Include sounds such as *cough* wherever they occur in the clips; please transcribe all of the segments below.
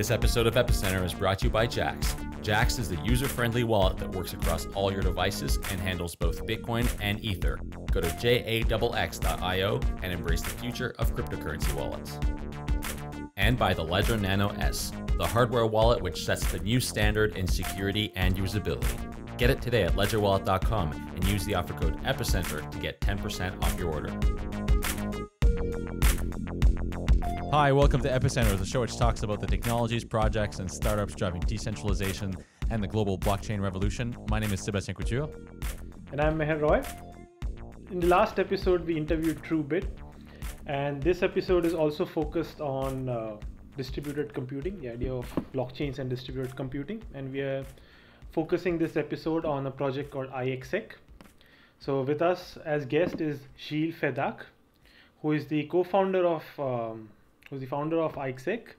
This episode of Epicenter is brought to you by Jaxx. Jaxx is the user friendly wallet that works across all your devices and handles both Bitcoin and Ether. Go to jaxx.io and embrace the future of cryptocurrency wallets. And by the Ledger Nano S, the hardware wallet which sets the new standard in security and usability. Get it today at ledgerwallet.com and use the offer code EPICENTER to get 10% off your order. Hi, welcome to Epicenter, the show which talks about the technologies, projects, and startups driving decentralization and the global blockchain revolution. My name is Sebastian Couture. And I'm Meher Roy. In the last episode, we interviewed TrueBit, and this episode is also focused on uh, distributed computing, the idea of blockchains and distributed computing. And we are focusing this episode on a project called iExec. So, with us as guest is Gilles Fedak, who is the co founder of um, who's the founder of iExec,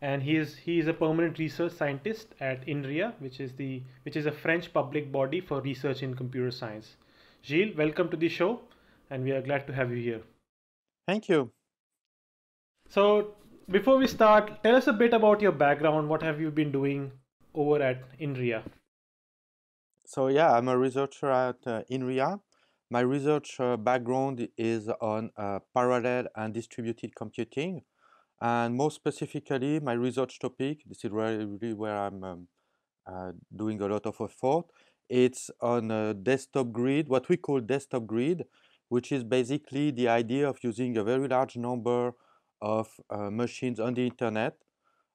and he is he is a permanent research scientist at INRIA, which is the which is a French public body for research in computer science. Gilles, welcome to the show, and we are glad to have you here. Thank you. So before we start, tell us a bit about your background. What have you been doing over at INRIA? So yeah, I'm a researcher at uh, INRIA. My research uh, background is on uh, parallel and distributed computing. And more specifically, my research topic, this is really where I'm um, uh, doing a lot of effort, it's on a desktop grid, what we call desktop grid, which is basically the idea of using a very large number of uh, machines on the internet,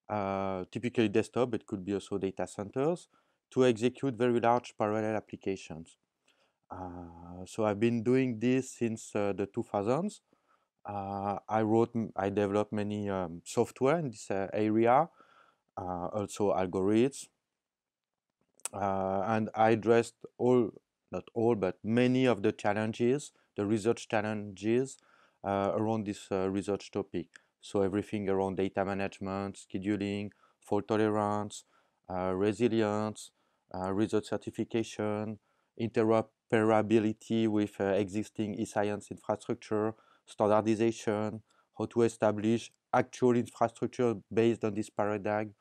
uh, typically desktop, it could be also data centers, to execute very large parallel applications. Uh, so I've been doing this since uh, the 2000s. Uh, I wrote, I developed many um, software in this uh, area, uh, also algorithms, and I addressed all, not all, but many of the challenges, the research challenges around this research topic. So everything around data management, scheduling, fault tolerance, resilience, research certification, interoperability with existing e-science infrastructure, standardization, how to establish actual infrastructure based on this paradigm,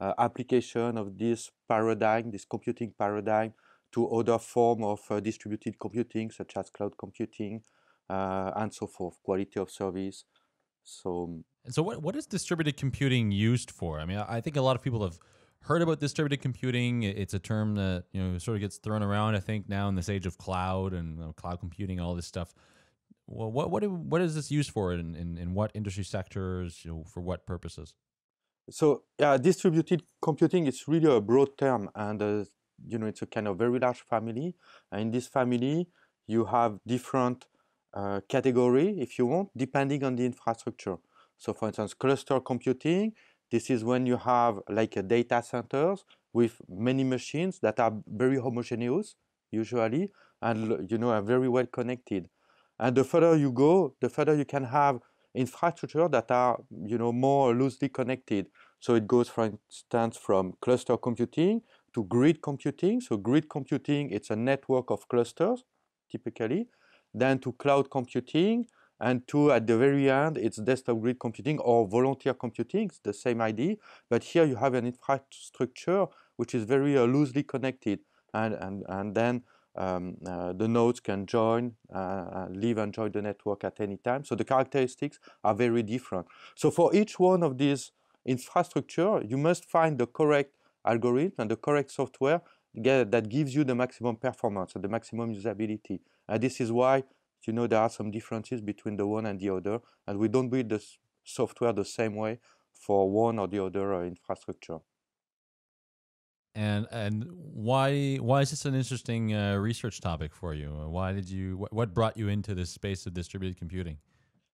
uh, application of this paradigm, this computing paradigm, to other form of uh, distributed computing, such as cloud computing, uh, and so forth, quality of service. So, and so what, what is distributed computing used for? I mean, I think a lot of people have heard about distributed computing. It's a term that you know sort of gets thrown around. I think now in this age of cloud and you know, cloud computing, all this stuff well, what what what is this used for in, in, in what industry sectors? You know, for what purposes? So yeah, distributed computing is really a broad term, and uh, you know it's a kind of very large family. And in this family, you have different uh, category, if you want, depending on the infrastructure. So, for instance, cluster computing. This is when you have like a data centers with many machines that are very homogeneous, usually, and you know are very well connected. And the further you go, the further you can have infrastructure that are you know more loosely connected. So it goes, for instance, from cluster computing to grid computing. So grid computing, it's a network of clusters, typically. Then to cloud computing, and to at the very end, it's desktop grid computing or volunteer computing. It's the same idea, but here you have an infrastructure which is very uh, loosely connected, and and and then um, uh, the nodes can join, uh, uh, leave and join the network at any time. So the characteristics are very different. So for each one of these infrastructure, you must find the correct algorithm and the correct software that gives you the maximum performance and the maximum usability. And this is why you know there are some differences between the one and the other, and we don't build the software the same way for one or the other uh, infrastructure and and why why is this an interesting uh, research topic for you? Why did you what, what brought you into this space of distributed computing?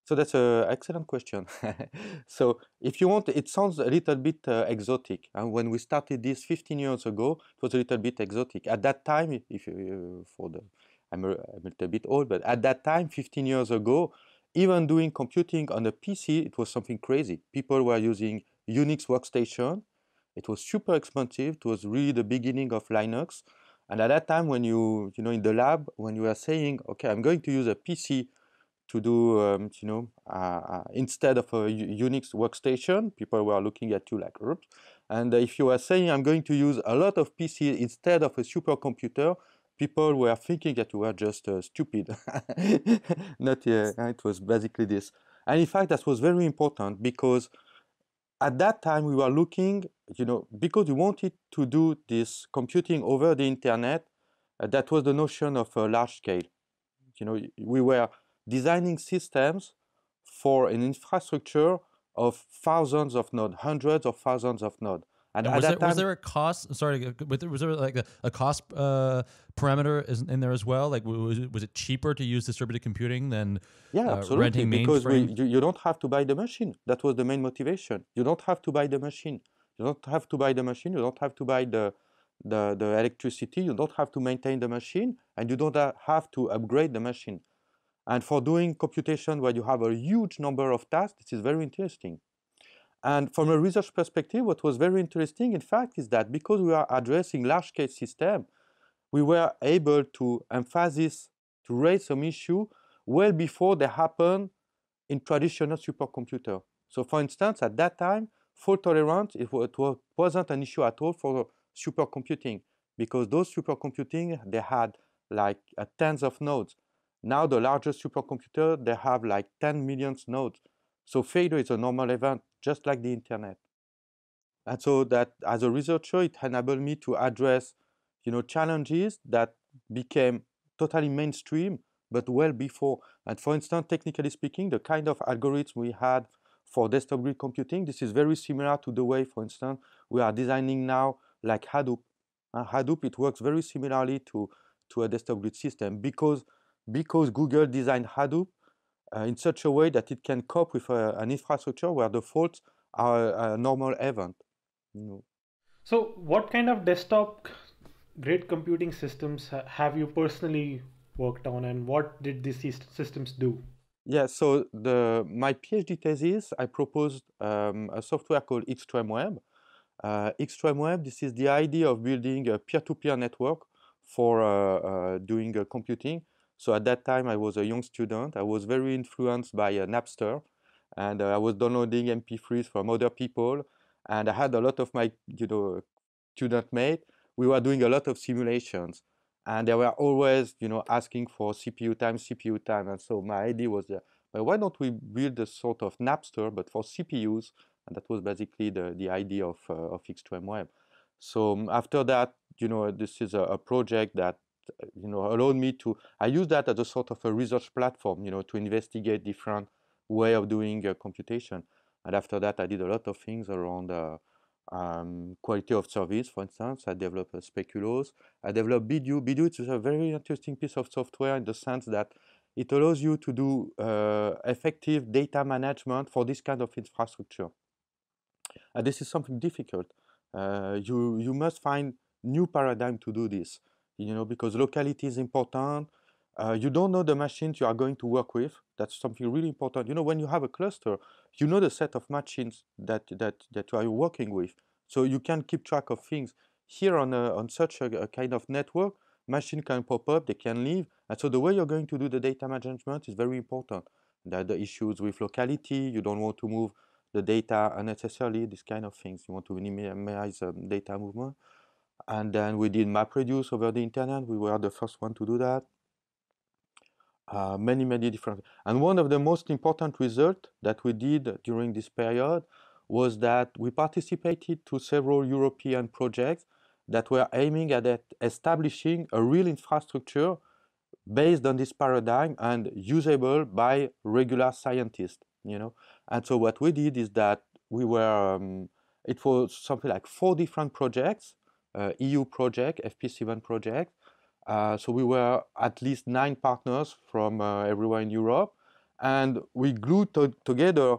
So that's an excellent question. *laughs* so if you want, it sounds a little bit uh, exotic. And when we started this 15 years ago, it was a little bit exotic. At that time, if you, uh, for the, I'm a, I'm a little bit old, but at that time, 15 years ago, even doing computing on a PC, it was something crazy. People were using Unix workstation it was super expensive. It was really the beginning of Linux. And at that time, when you, you know, in the lab, when you were saying, okay, I'm going to use a PC to do, um, you know, uh, uh instead of a Unix workstation, people were looking at you like, Oops. and if you were saying, I'm going to use a lot of PC instead of a supercomputer, people were thinking that you were just uh, stupid. *laughs* Not, uh, it was basically this. And in fact, that was very important because at that time we were looking, you know, because we wanted to do this computing over the internet, uh, that was the notion of a large scale. You know, we were designing systems for an infrastructure of thousands of nodes, hundreds of thousands of nodes. And, and was, there, time, was there a cost? Sorry, was there like a, a cost uh, parameter in there as well? Like, was it, was it cheaper to use distributed computing than yeah, uh, absolutely. renting because we, you, you don't have to buy the machine. That was the main motivation. You don't have to buy the machine. You don't have to buy the machine. You don't have to buy the the, the electricity. You don't have to maintain the machine, and you don't have to upgrade the machine. And for doing computation where you have a huge number of tasks, this is very interesting. And from a research perspective, what was very interesting, in fact, is that because we are addressing large-scale system, we were able to emphasize, to raise some issue well before they happen in traditional supercomputer. So for instance, at that time, fault tolerance, it, wasn't an issue at all for supercomputing because those supercomputing, they had like uh, tens of nodes. Now the largest supercomputer, they have like 10 million nodes. So failure is a normal event, just like the internet. And so that as a researcher, it enabled me to address, you know, challenges that became totally mainstream, but well before. And for instance, technically speaking, the kind of algorithm we had for desktop grid computing, this is very similar to the way, for instance, we are designing now like Hadoop. Uh, Hadoop, it works very similarly to, to a desktop grid system because, because Google designed Hadoop, uh, in such a way that it can cope with uh, an infrastructure where the faults are a normal event. You know. So, what kind of desktop grid computing systems have you personally worked on, and what did these systems do? Yeah, so the my PhD thesis, I proposed um, a software called XtremWeb. Uh, XtremWeb, this is the idea of building a peer-to-peer network for uh, uh, doing uh, computing so at that time, I was a young student. I was very influenced by uh, Napster, and uh, I was downloading MP3s from other people. And I had a lot of my, you know, student mate. We were doing a lot of simulations, and they were always, you know, asking for CPU time, CPU time. And so my idea was, uh, well, why don't we build a sort of Napster, but for CPUs? And that was basically the the idea of uh, of XtremWeb. So um, after that, you know, this is a, a project that you know, allowed me to, I use that as a sort of a research platform, you know, to investigate different way of doing uh, computation. And after that, I did a lot of things around uh, um, quality of service, for instance. I developed uh, SpeQuloS. I developed BitDew. BitDew is a very interesting piece of software in the sense that it allows you to do uh, effective data management for this kind of infrastructure. And this is something difficult. Uh, you, you must find new paradigm to do this you know, because locality is important. Uh, you don't know the machines you are going to work with. That's something really important. You know, when you have a cluster, you know the set of machines that that that you are working with, so you can keep track of things. Here on a, on such a, a kind of network, machine can pop up, they can leave, and so the way you're going to do the data management is very important. That the issues with locality, you don't want to move the data unnecessarily, these kind of things. You want to minimize um, data movement. And then we did MapReduce over the internet. We were the first one to do that. Uh, many, many different. And one of the most important results that we did during this period was that we participated to several European projects that were aiming at establishing a real infrastructure based on this paradigm and usable by regular scientists, you know. And so what we did is that we were, um, it was something like four different projects uh, EU project, FP7 project. Uh, so we were at least nine partners from uh, everywhere in Europe, and we glued to together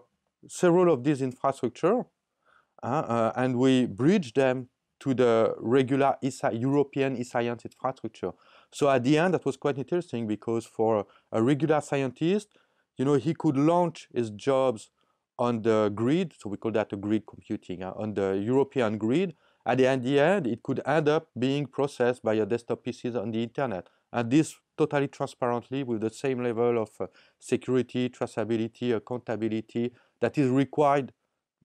several of these infrastructure, and we bridged them to the regular European e-science infrastructure. So at the end, that was quite interesting because for a regular scientist, you know, he could launch his jobs on the grid, so we call that a grid computing, uh, on the European grid, at the end, the end, it could end up being processed by your desktop PCs on the internet. And this totally transparently with the same level of uh, security, traceability, accountability that is required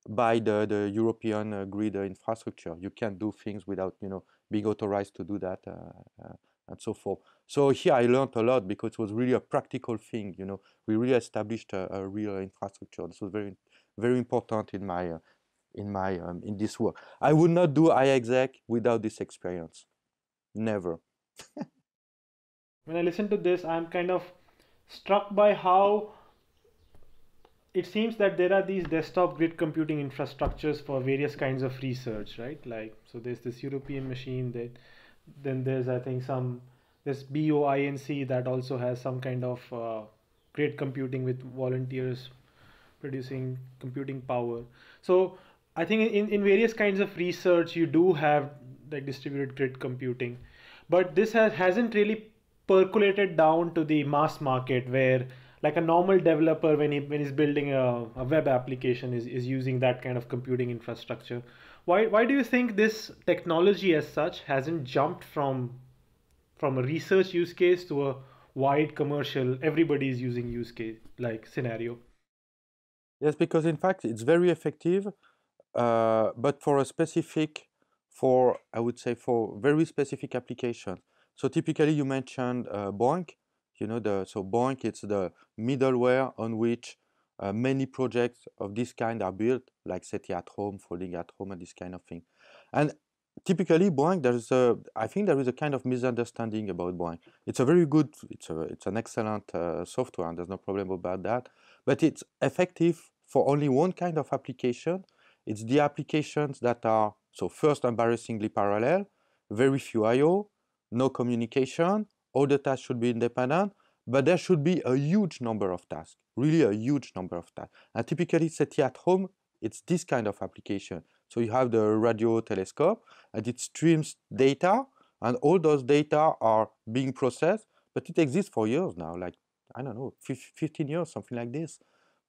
by the, the European uh, grid infrastructure. You can't do things without, you know, being authorized to do that uh, uh, and so forth. So here I learned a lot because it was really a practical thing, you know. We really established a, a real infrastructure. This was very, very important in my, uh, in my, um, in this work. I would not do iExec without this experience. Never. when I listen to this, I'm kind of struck by how it seems that there are these desktop grid computing infrastructures for various kinds of research, right? Like, so there's this European machine that, then there's, I think, some, this BOINC that also has some kind of uh, grid computing with volunteers producing computing power. So I think in, in various kinds of research, you do have like distributed grid computing, but this has, hasn't really percolated down to the mass market where like a normal developer when he when he's building a, a web application is, is using that kind of computing infrastructure. Why why do you think this technology as such hasn't jumped from from a research use case to a wide commercial everybody is using use case like scenario? Yes because in fact it's very effective uh, but for a specific for i would say for very specific applications so typically you mentioned uh, BOINC you know, the, so BOINC, it's the middleware on which uh, many projects of this kind are built, like SETI at home, folding at home, and this kind of thing. And typically, BOINC, there's a, I think there is a kind of misunderstanding about BOINC. It's a very good, it's a, it's an excellent uh, software, and there's no problem about that. But it's effective for only one kind of application. It's the applications that are so first embarrassingly parallel, very few I/O, no communication, all the tasks should be independent, but there should be a huge number of tasks, really a huge number of tasks. And typically SETI at home, it's this kind of application. So you have the radio telescope and it streams data and all those data are being processed, but it exists for years now, like, I don't know, 15 years, something like this,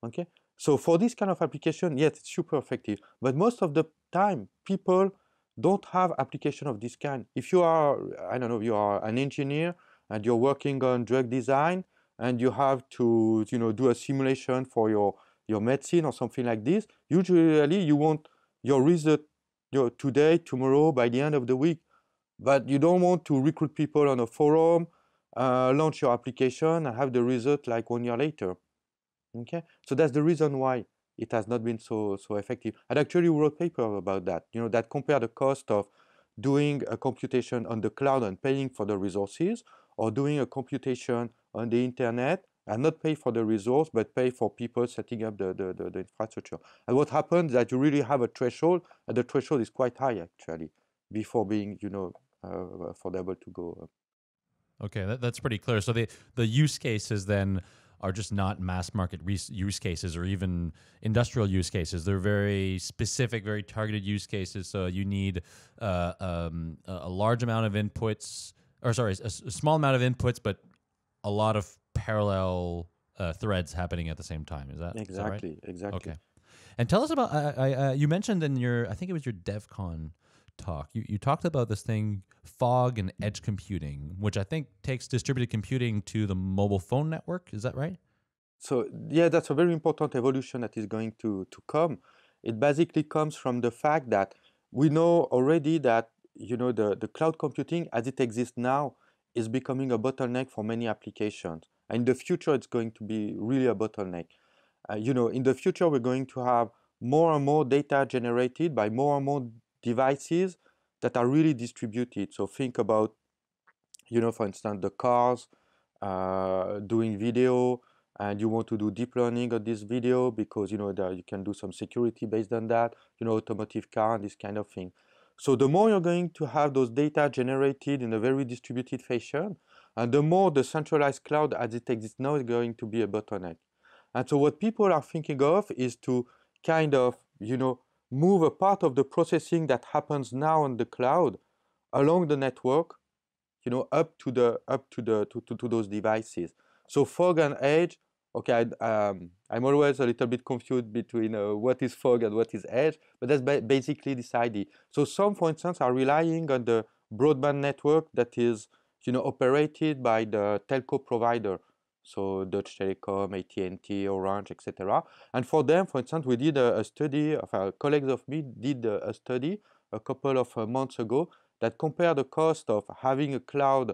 okay? So for this kind of application, yes, it's super effective, but most of the time, people don't have application of this kind. If you are, I don't know, you are an engineer and you're working on drug design and you have to you know do a simulation for your your medicine or something like this usually you want your result your today tomorrow by the end of the week. But you don't want to recruit people on a forum uh, launch your application and have the result like one year later okay so that's the reason why it has not been so so effective i actually wrote paper about that you know that compare the cost of doing a computation on the cloud and paying for the resources or doing a computation on the internet and not pay for the resource, but pay for people setting up the, the, the, the infrastructure. And what happens is that you really have a threshold, and the threshold is quite high actually, before being, you know, uh, affordable to go. Okay, that, that's pretty clear. So the the use cases then are just not mass market use cases or even industrial use cases. They're very specific, very targeted use cases. So you need uh, um, a large amount of inputs or sorry, a, a, small amount of inputs, but a lot of parallel uh, threads happening at the same time. Is that exactly is that right? exactly? Okay. And tell us about I, I, uh, you mentioned in your I think it was your DevCon talk. You you talked about this thing fog and edge computing, which I think takes distributed computing to the mobile phone network. Is that right? So yeah, that's a very important evolution that is going to to come. It basically comes from the fact that we know already that you know, the, the cloud computing as it exists now is becoming a bottleneck for many applications. And in the future, it's going to be really a bottleneck. Uh, you know, in the future, we're going to have more and more data generated by more and more devices that are really distributed. So think about, you know, for instance, the cars uh, doing video, and you want to do deep learning on this video because you know that you can do some security based on that. You know, automotive car and this kind of thing. So the more you're going to have those data generated in a very distributed fashion, and the more the centralized cloud as it exists now is going to be a bottleneck. And so what people are thinking of is to kind of, you know, move a part of the processing that happens now on the cloud along the network, you know, up to the up to the to, to, to those devices. So fog and edge okay, I, um, I'm always a little bit confused between uh, what is fog and what is edge, but that's ba basically this idea. So some, for instance, are relying on the broadband network that is you know, operated by the telco provider. So Deutsche Telekom, AT&T, Orange, etc. And for them, for instance, we did a, a study, of our colleagues of me did a, a study a couple of uh, months ago that compared the cost of having a cloud,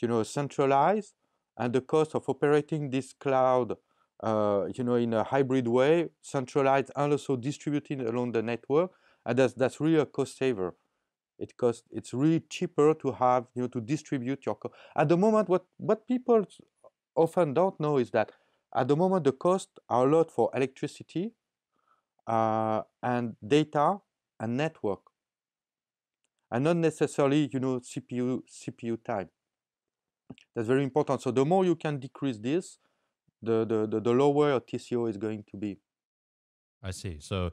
you know, centralized and the cost of operating this cloud, uh, you know, in a hybrid way, centralized and also distributed along the network. And that's, that's really a cost saver. It costs, it's really cheaper to have, you know, to distribute your, at the moment, what, what people often don't know is that at the moment the costs are a lot for electricity uh, and data and network and not necessarily you know CPU CPU time. That's very important. So the more you can decrease this, the the the, the lower TCO is going to be. I see. So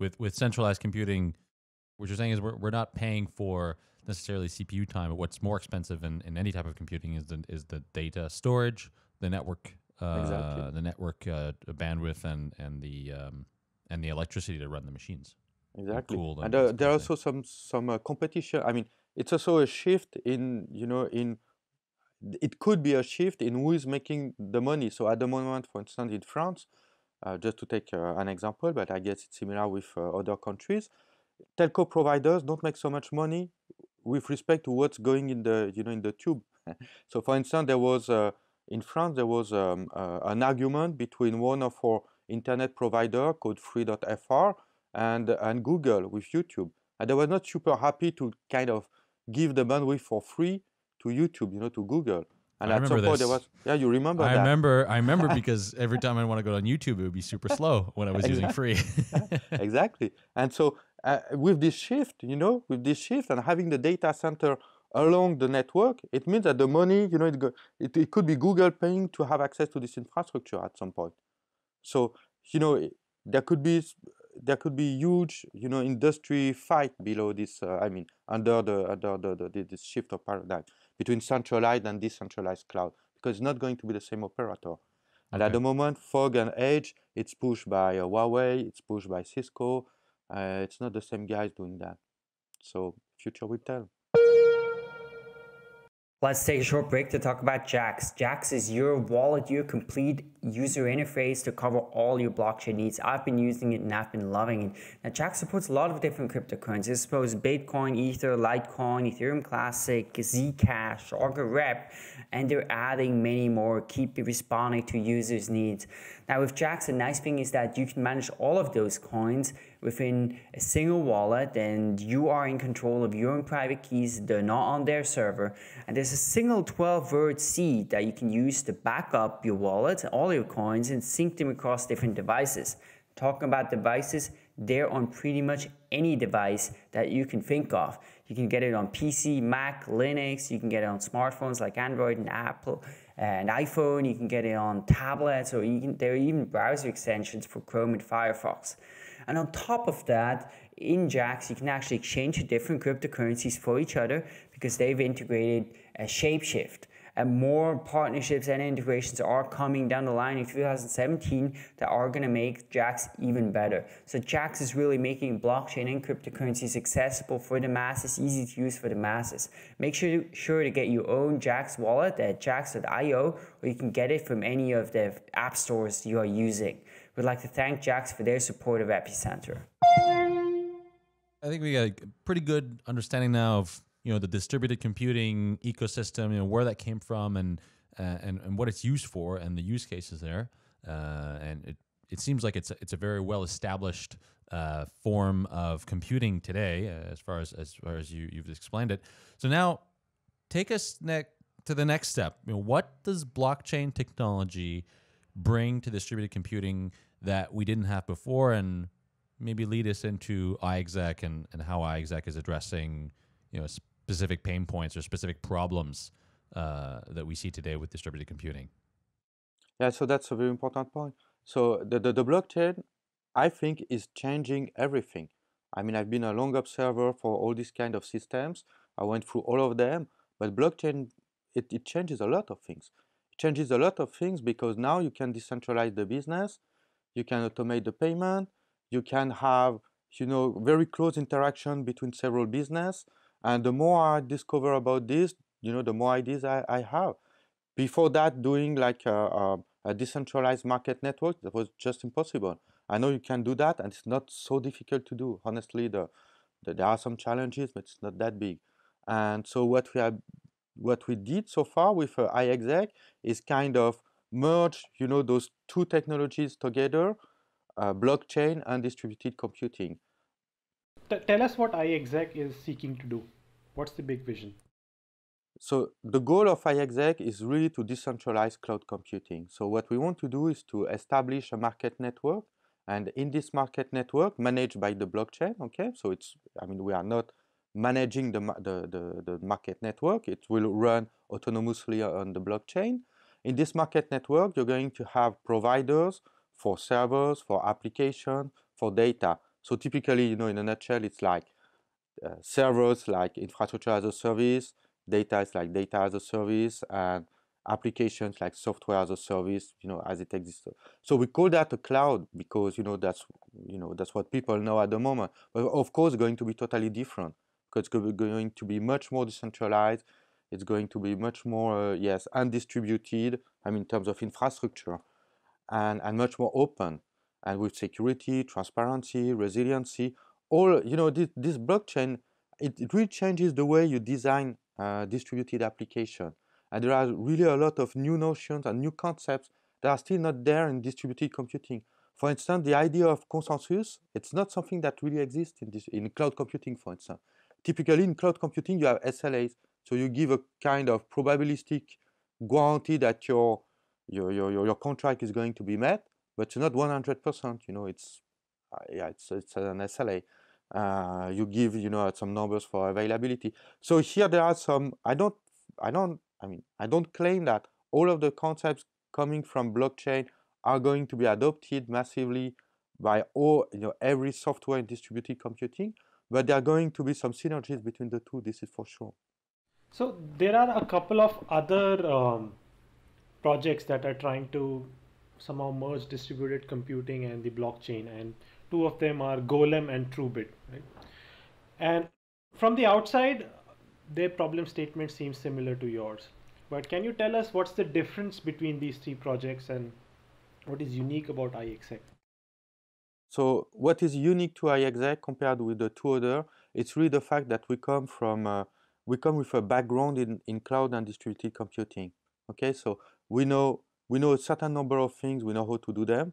with with centralized computing, what you're saying is we're we're not paying for necessarily CPU time, but what's more expensive in, in any type of computing is the is the data storage, the network uh, exactly. the network uh, bandwidth and and the um, and the electricity to run the machines. Exactly. cool and uh, there are also some some uh, competition i mean it's also a shift in you know in it could be a shift in who is making the money. So at the moment for instance in france uh, just to take uh, an example but i guess it's similar with uh, other countries telco providers don't make so much money with respect to what's going in the you know in the tube *laughs* so for instance there was uh, in france there was um, an argument between one of our internet provider called free.fr and, and Google with YouTube. And they were not super happy to kind of give the bandwidth for free to YouTube, you know, to Google. And I at some point there was yeah, you remember I that. remember I remember *laughs* because every time I want to go on YouTube it would be super slow when I was using free. *laughs* exactly. And so uh, with this shift, you know, with this shift and having the data center along the network, it means that the money, you know, it, go, it, it could be Google paying to have access to this infrastructure at some point. So, you know, there could be there could be huge, you know, industry fight below this. Uh, I mean, under the under the, the, this shift of paradigm between centralized and decentralized cloud, because it's not going to be the same operator. And okay. at the moment, fog and edge, it's pushed by uh, Huawei, it's pushed by Cisco. Uh, it's not the same guys doing that. So future will tell. Let's take a short break to talk about Jaxx. Jaxx is your wallet, your complete user interface to cover all your blockchain needs. I've been using it and I've been loving it. Now, Jaxx supports a lot of different cryptocurrencies. I suppose Bitcoin, Ether, Litecoin, Ethereum Classic, Zcash, Augur Rep, and they're adding many more. Keep responding to users' needs. Now, with Jaxx, the nice thing is that you can manage all of those coins within a single wallet and you are in control of your own private keys. They're not on their server. And there's a single 12 word seed that you can use to back up your wallet, all your coins, and sync them across different devices. Talking about devices, they're on pretty much any device that you can think of. You can get it on PC, Mac, Linux, you can get it on smartphones like Android and Apple and iPhone, you can get it on tablets, or can, there are even browser extensions for Chrome and Firefox. And on top of that, in Jaxx, you can actually exchange different cryptocurrencies for each other because they've integrated a Shapeshift. And more partnerships and integrations are coming down the line in 2017 that are going to make Jaxx even better. So Jaxx is really making blockchain and cryptocurrencies accessible for the masses, easy to use for the masses. Make sure to, sure to get your own Jaxx wallet at jaxx.io or you can get it from any of the app stores you are using. We'd like to thank Jaxx for their support of Epicenter. I think we got a pretty good understanding now of you know the distributed computing ecosystem, you know where that came from and uh, and and what it's used for and the use cases there. Uh, and it it seems like it's a, it's a very well established uh, form of computing today, uh, as far as as far as you you've explained it. So now, take us next to the next step. You know, what does blockchain technology bring to distributed computing that we didn't have before and maybe lead us into iExec and, and how iExec is addressing you know specific pain points or specific problems uh, that we see today with distributed computing. Yeah so that's a very important point. So the, the, the blockchain i think is changing everything. I mean i've been a long observer for all these kind of systems. I went through all of them but blockchain it, it changes a lot of things. It changes a lot of things because now you can decentralize the business, you can automate the payment, you can have you know very close interaction between several business. And the more I discover about this, you know, the more ideas I, I have. Before that, doing like a, a, a decentralized market network, that was just impossible. I know you can do that, and it's not so difficult to do. Honestly, the, the there are some challenges, but it's not that big. And so what we have, what we did so far with uh, iExec is kind of merge, you know, those two technologies together, uh, blockchain and distributed computing. Tell us what iExec is seeking to do. What's the big vision? So the goal of iExec is really to decentralize cloud computing. So what we want to do is to establish a market network and in this market network managed by the blockchain, okay? So it's, I mean, we are not managing the, the, the, the market network. It will run autonomously on the blockchain. In this market network, you're going to have providers for servers, for application, for data. So typically, you know, in a nutshell, it's like uh, servers like infrastructure as a service, data is like data as a service, and applications like software as a service, you know, as it exists. So we call that a cloud because you know that's you know that's what people know at the moment. But of course, going to be totally different because it's going to be much more decentralized. It's going to be much more uh, yes undistributed. I mean, in terms of infrastructure, and and much more open, and with security, transparency, resiliency. All you know, this, this blockchain it, it really changes the way you design uh, distributed application and there are really a lot of new notions and new concepts that are still not there in distributed computing. For instance, the idea of consensus, it's not something that really exists in, this, in cloud computing, for instance. Typically in cloud computing, you have SLAs. So you give a kind of probabilistic guarantee that your, your, your, your, contract is going to be met, but it's not 100%, you know, it's, uh, yeah, it's, it's an SLA. Uh, you give, you know, some numbers for availability. So here there are some, I don't, I don't I mean, I don't claim that all of the concepts coming from blockchain are going to be adopted massively by all, you know, every software in distributed computing, but there are going to be some synergies between the two. This is for sure. So there are a couple of other um, projects that are trying to somehow merge distributed computing and the blockchain, and two of them are Golem and TrueBit. Right? And from the outside, their problem statement seems similar to yours. But can you tell us what's the difference between these three projects and what is unique about iExec? So what is unique to iExec compared with the two other, it's really the fact that we come from uh, we come with a background in, in cloud and distributed computing. Okay, so we know we know a certain number of things, we know how to do them,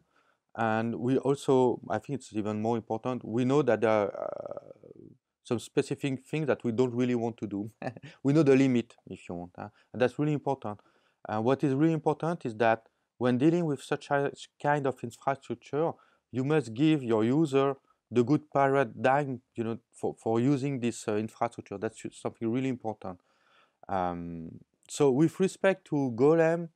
and we also I think it's even more important. We know that there are uh, some specific things that we don't really want to do. *laughs* we know the limit, if you want. Huh? And that's really important. And what is really important is that when dealing with such a kind of infrastructure, you must give your user the good paradigm, you know, for, for using this uh, infrastructure. That's something really important. Um, so with respect to Golem,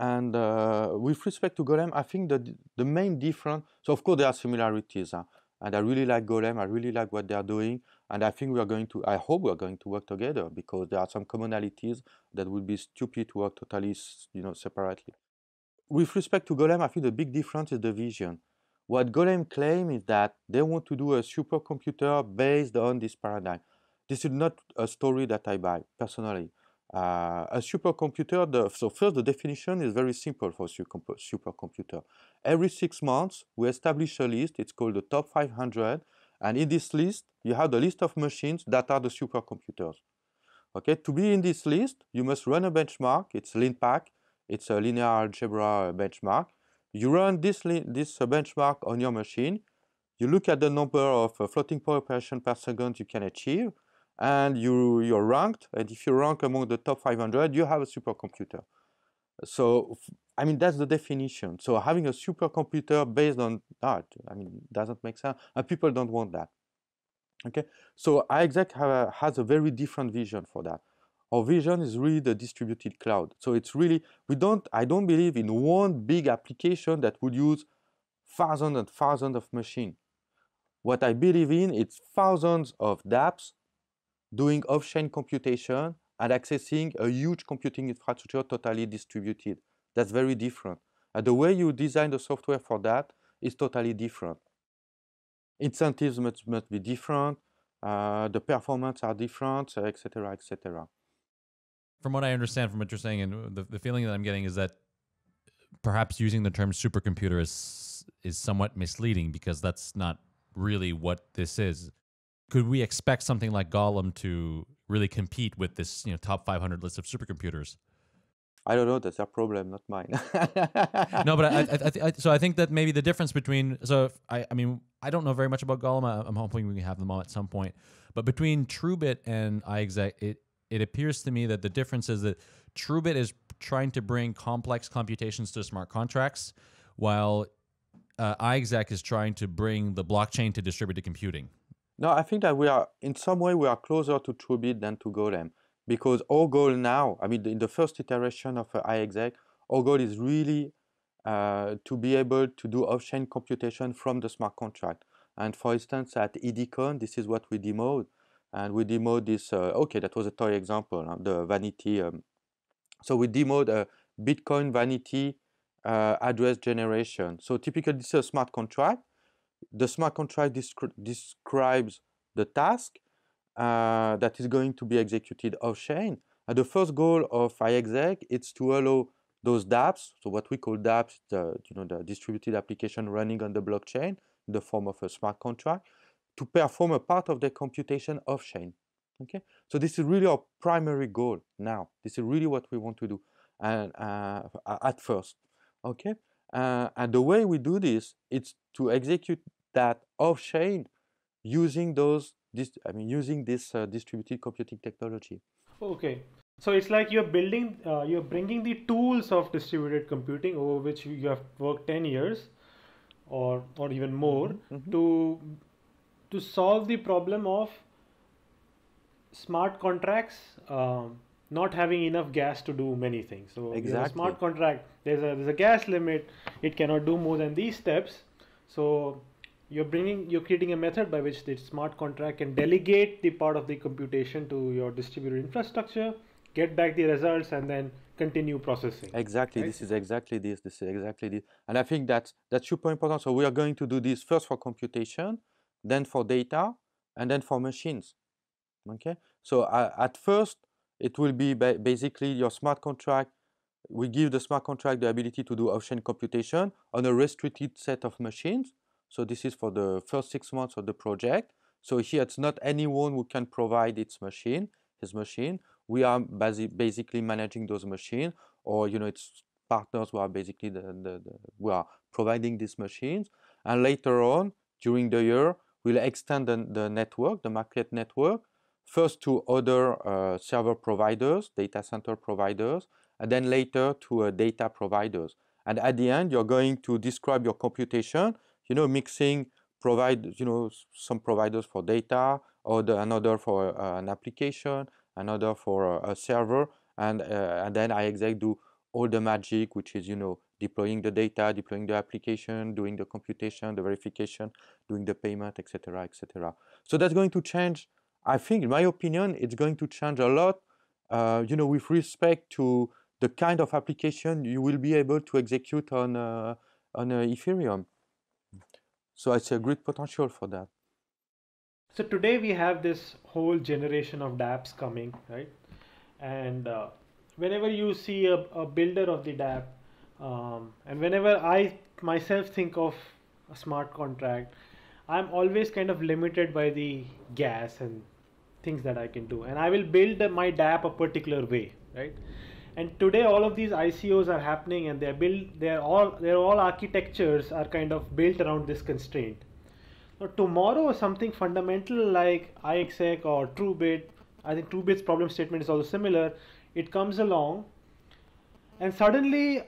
and uh, with respect to Golem, I think that the main difference, so of course there are similarities, huh? and I really like Golem, I really like what they're doing, and I think we are going to, I hope we are going to work together because there are some commonalities that would be stupid to work totally, you know, separately. With respect to Golem, I think the big difference is the vision. What Golem claim is that they want to do a supercomputer based on this paradigm. This is not a story that I buy personally. Uh, a supercomputer, the, so first the definition is very simple for supercomputer. Every six months, we establish a list, it's called the top 500, and in this list, you have the list of machines that are the supercomputers. Okay, to be in this list, you must run a benchmark. It's LINPACK. It's a linear algebra benchmark. You run this, this benchmark on your machine. You look at the number of uh, floating point operation per second you can achieve, and you, you're ranked. And if you rank among the top 500, you have a supercomputer. So, I mean, that's the definition. So having a supercomputer based on that, I mean, doesn't make sense. And people don't want that. Okay, so iExec have, has a very different vision for that. Our vision is really the distributed cloud. So it's really, we don't, I don't believe in one big application that would use thousands and thousands of machines. What I believe in, it's thousands of dApps doing off-chain computation and accessing a huge computing infrastructure totally distributed. That's very different. And the way you design the software for that is totally different. Incentives must, must be different, uh, the performance are different, etc., etc. from what I understand from what you're saying, and the, the feeling that I'm getting is that perhaps using the term supercomputer is is somewhat misleading because that's not really what this is. Could we expect something like Golem to really compete with this, you know, top 500 list of supercomputers? I don't know. That's their problem, not mine. *laughs* no, but I, I, I, so I think that maybe the difference between so I, I mean, I don't know very much about Golem. I, am hoping we can have them on at some point. But between TrueBit and iExec, it it appears to me that the difference is that TrueBit is trying to bring complex computations to smart contracts, while uh, iExec is trying to bring the blockchain to distributed computing. No, I think that we are in some way we are closer to TrueBit than to Golem because our goal now, I mean, in the first iteration of uh, iExec, our goal is really uh, to be able to do off-chain computation from the smart contract. And for instance, at EDCon, this is what we demoed. And we demoed this, uh, okay, that was a toy example, uh, the vanity. Um, so we demoed a Bitcoin vanity uh, address generation. So typically, this is a smart contract. The smart contract descri describes the task, uh, that is going to be executed off-chain. And the first goal of iExec is to allow those dApps, so what we call dApps, the, you know, the distributed application running on the blockchain in the form of a smart contract, to perform a part of the computation off-chain. Okay, so this is really our primary goal now. This is really what we want to do, and uh, at first, okay. Uh, and the way we do this, is to execute that off-chain using those this I mean using this uh, distributed computing technology. Okay, so it's like you're building, uh, you're bringing the tools of distributed computing over which you have worked ten years, or or even more, mm-hmm. mm-hmm. to to solve the problem of smart contracts um, not having enough gas to do many things. So exactly. smart contract, there's a there's a gas limit. It cannot do more than these steps. So you're bringing you're creating a method by which the smart contract can delegate the part of the computation to your distributed infrastructure get back the results and then continue processing exactly right? this is exactly this this is exactly this and i think that's that's super important so we are going to do this first for computation then for data and then for machines okay so uh, at first it will be ba basically your smart contract we give the smart contract the ability to do off-chain computation on a restricted set of machines so this is for the first six months of the project. So here it's not anyone who can provide its machine, his machine. We are basi basically managing those machines or, you know, it's partners who are basically the, the, the, we are providing these machines. And later on, during the year, we'll extend the, the network, the market network, first to other uh, server providers, data center providers, and then later to uh, data providers. And at the end, you're going to describe your computation you know, mixing provide, you know, some providers for data, or the, another for uh, an application, another for a, a server, and and then iExec do all the magic, which is you know deploying the data, deploying the application, doing the computation, the verification, doing the payment, etc., etc. So that's going to change. I think, in my opinion, it's going to change a lot. Uh, you know, with respect to the kind of application you will be able to execute on uh, on uh, Ethereum. So I see a great potential for that. So today we have this whole generation of dApps coming, right? And uh, whenever you see a, a, builder of the dApp, um, and whenever I myself think of a smart contract, I'm always kind of limited by the gas and things that I can do. And I will build my dApp a particular way, right? and today all of these ICOs are happening and they're built they're all they're all architectures are kind of built around this constraint now tomorrow something fundamental like iExec or TrueBit I think TrueBit's problem statement is also similar it comes along and suddenly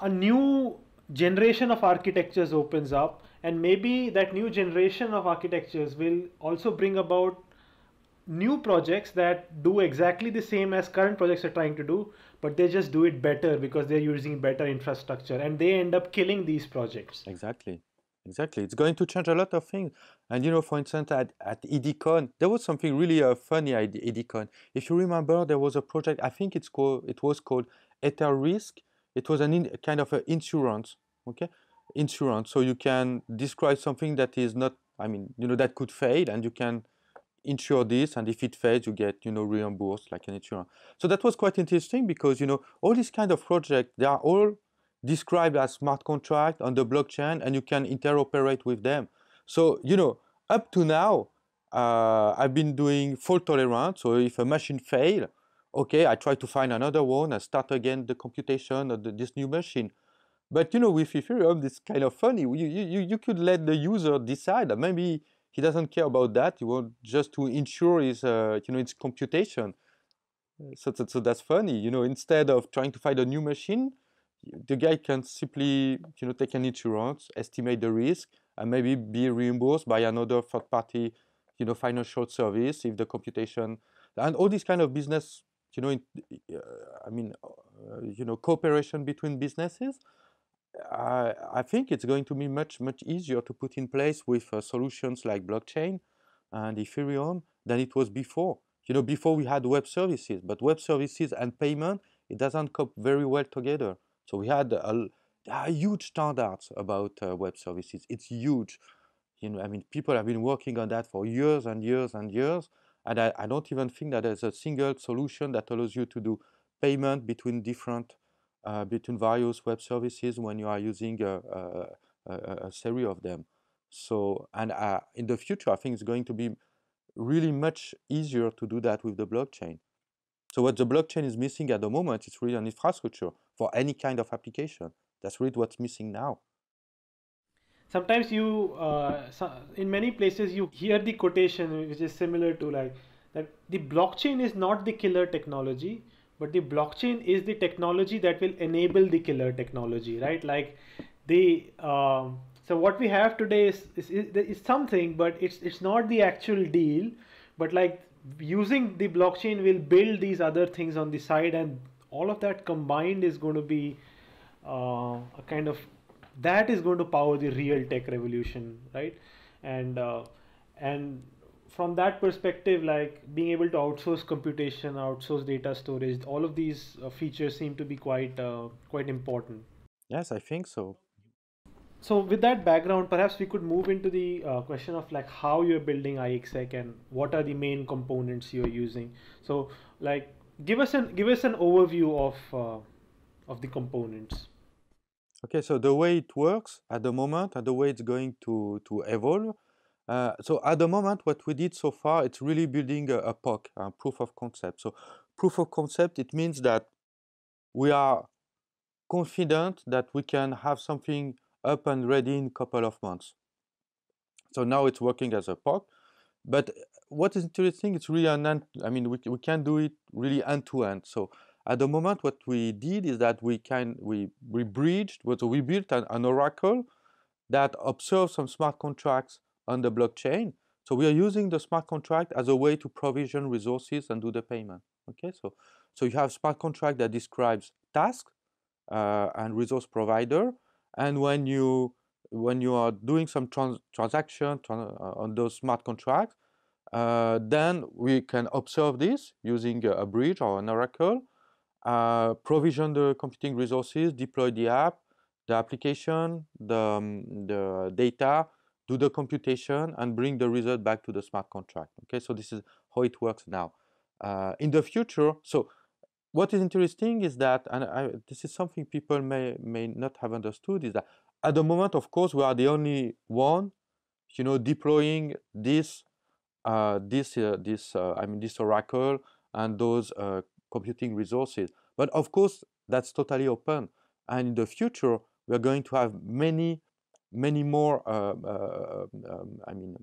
a new generation of architectures opens up and maybe that new generation of architectures will also bring about new projects that do exactly the same as current projects are trying to do but they just do it better because they're using better infrastructure and they end up killing these projects. Exactly. Exactly. It's going to change a lot of things. And you know for instance at, at edcon there was something really uh, funny at edcon if you remember there was a project i think it's called it was called Etherisc. It was an in, kind of an insurance okay? Insurance. So you can describe something that is not i mean you know that could fail and you can insure this, and if it fails, you get you know reimbursed like an insurance. So that was quite interesting because you know all these kind of projects they are all described as smart contract on the blockchain, and you can interoperate with them. So you know up to now, uh, I've been doing fault tolerance. So if a machine fail, okay, I try to find another one and start again the computation of the, this new machine. But you know, with Ethereum, it's kind of funny. You, you, you could let the user decide that maybe he doesn't care about that. He wants just to ensure his, uh, you know, its computation. So, so, so that's funny. You know, instead of trying to find a new machine, the guy can simply, you know, take an insurance, estimate the risk, and maybe be reimbursed by another third-party, you know, financial service if the computation and all these kind of business, you know, in, uh, I mean, uh, you know, cooperation between businesses I, I think it's going to be much, much easier to put in place with uh, solutions like blockchain and Ethereum than it was before. You know, before we had web services, but web services and payment, it doesn't come very well together. So we had a, a huge standards about uh, web services. It's huge. You know, I mean, people have been working on that for years and years and years. And I, I don't even think that there's a single solution that allows you to do payment between different uh, between various web services when you are using a, a, a, series of them. So, and uh, in the future, I think it's going to be really much easier to do that with the blockchain. So what the blockchain is missing at the moment is really an infrastructure for any kind of application. That's really what's missing now. Sometimes you, uh, in many places, you hear the quotation which is similar to like that the blockchain is not the killer technology, but the blockchain is the technology that will enable the killer technology right? Like the um, so what we have today is, is, is something but it's it's not the actual deal. But like using the blockchain will build these other things on the side and all of that combined is going to be uh, a kind of that is going to power the real tech revolution right? And uh, and from that perspective, like being able to outsource computation, outsource data storage, all of these uh, features seem to be quite uh, quite important. Yes, I think so. So with that background, perhaps we could move into the uh, question of like how you're building iExec and what are the main components you're using. So like give us an give us an overview of uh, of the components. Okay, so the way it works at the moment and the way it's going to to evolve uh, so at the moment, what we did so far, it's really building a, a POC, a proof of concept. So proof of concept, it means that we are confident that we can have something up and ready in a couple of months. So now it's working as a POC. But what is interesting, it's really an, I mean, we, we can do it really end to end. So at the moment, what we did is that we can, we, we bridged, so we built an, an oracle that observes some smart contracts on the blockchain. So we are using the smart contract as a way to provision resources and do the payment. Okay, so so you have smart contract that describes task uh, and resource provider, and when you when you are doing some trans transaction trans uh, on those smart contracts, uh, then we can observe this using a, a bridge or an oracle, uh, provision the computing resources, deploy the app, the application, the, um, the data, do the computation and bring the result back to the smart contract. Okay, so this is how it works now. Uh, in the future, so what is interesting is that, and I, this is something people may may not have understood, is that at the moment, of course, we are the only one, you know, deploying this, uh, this, uh, this, uh, I mean, this oracle and those uh, computing resources. But of course, that's totally open. And in the future, we are going to have many many more, uh, uh, um, I mean,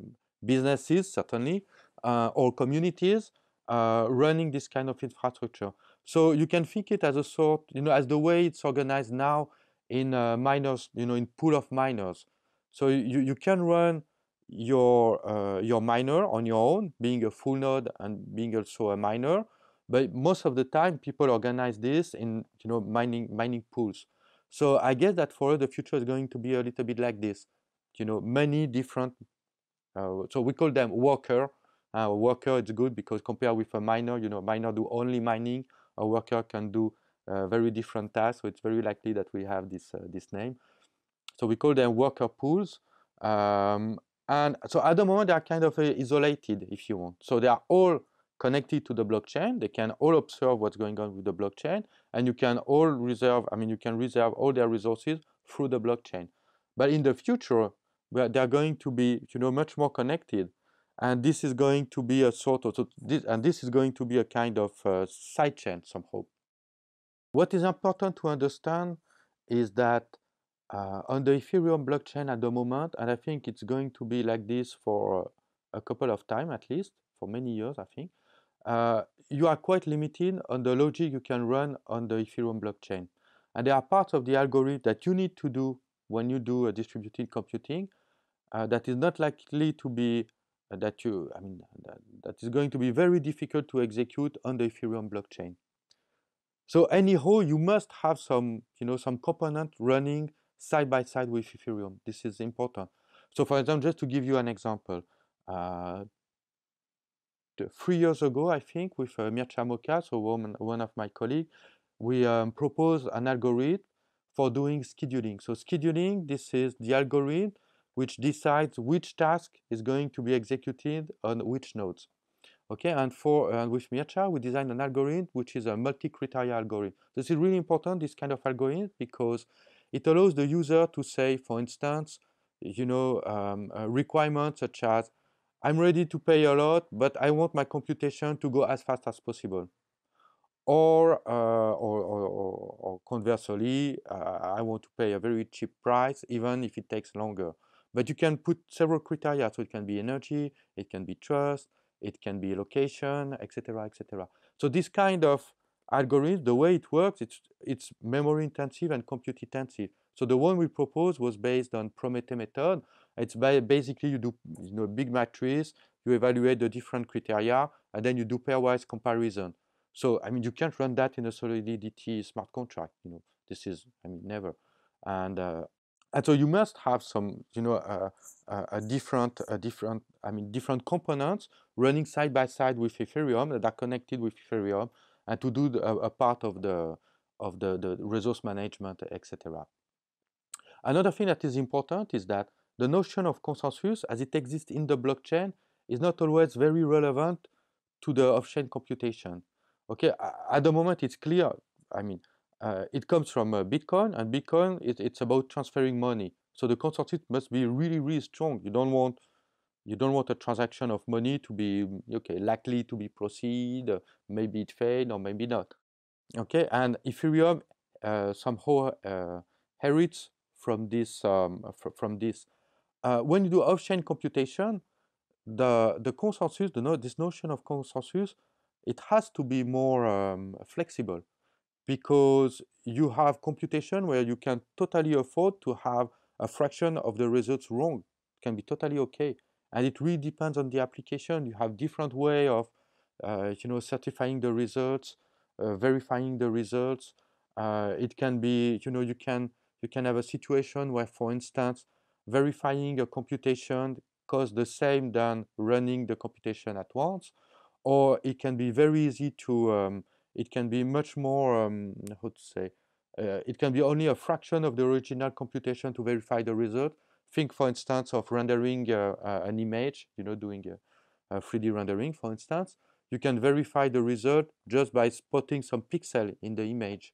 businesses certainly, uh, or communities running this kind of infrastructure. So you can think it as a sort, you know, as the way it's organized now in miners, you know, in pool of miners. So you, you can run your uh, your miner on your own, being a full node and being also a miner. But most of the time, people organize this in you know mining mining pools. So I guess that for the future is going to be a little bit like this. You know, many different. Uh, so we call them worker. Uh, worker is good because compared with a miner, you know, miner do only mining. A worker can do uh, very different tasks. So it's very likely that we have this uh, this name. So we call them worker pools. Um, And so at the moment, they are kind of uh, isolated, if you want. So they are all connected to the blockchain. They can all observe what's going on with the blockchain, and you can all reserve. I mean, you can reserve all their resources through the blockchain. But in the future, they are going to be, you know, much more connected, and this is going to be a sort of so this, and this is going to be a kind of uh, sidechain somehow. What is important to understand is that uh, on the Ethereum blockchain at the moment, and I think it's going to be like this for a couple of time at least, for many years, I think, uh, you are quite limited on the logic you can run on the Ethereum blockchain. And there are parts of the algorithm that you need to do when you do a distributed computing uh, that is not likely to be uh, that you, I mean, that, that is going to be very difficult to execute on the Ethereum blockchain. So anyhow, you must have some, you know, some component running side by side with Ethereum. This is important. So for example, just to give you an example, uh, three years ago, I think, with uh, Mircea Moca, so one, one of my colleagues, we um, proposed an algorithm for doing scheduling. So scheduling, this is the algorithm which decides which task is going to be executed on which nodes. Okay, and for uh, with Mircea, we designed an algorithm which is a multi-criteria algorithm. This is really important, this kind of algorithm, because it allows the user to say, for instance, you know, um, requirements such as I'm ready to pay a lot, but I want my computation to go as fast as possible. Or, uh, or, or, or, conversely, uh, I want to pay a very cheap price, even if it takes longer. But you can put several criteria. So it can be energy, it can be trust, it can be location, etc., etc. So this kind of algorithm, the way it works, it's, it's memory intensive and compute intensive. So the one we proposed was based on PROMETHEE method, it's basically you do you know a big matrix, you evaluate the different criteria, and then you do pairwise comparison. So I mean you can't run that in a Solidity smart contract. You know this is I mean never, and uh, and so you must have some you know uh, uh, a different a different I mean different components running side by side with Ethereum that are connected with Ethereum, and to do the, a, a part of the of the, the resource management, etc. Another thing that is important is that the notion of consensus as it exists in the blockchain is not always very relevant to the off-chain computation. Okay, at the moment it's clear. I mean, uh, it comes from uh, Bitcoin, and Bitcoin it, it's about transferring money. So the consensus must be really, really strong. You don't want you don't want a transaction of money to be okay likely to be proceed. Uh, maybe it failed or maybe not. Okay, and Ethereum uh, somehow uh, herits from this um, from this uh, when you do off-chain computation, the the consensus, the no, this notion of consensus, it has to be more um, flexible because you have computation where you can totally afford to have a fraction of the results wrong. It can be totally okay, and it really depends on the application. You have different way of, uh, you know, certifying the results, uh, verifying the results. Uh, it can be, you know, you can you can have a situation where, for instance, verifying a computation costs the same than running the computation at once, or it can be very easy to, um, it can be much more, um, how to say, uh, it can be only a fraction of the original computation to verify the result. Think, for instance, of rendering uh, uh, an image, you know, doing a, a 3D rendering, for instance. You can verify the result just by spotting some pixel in the image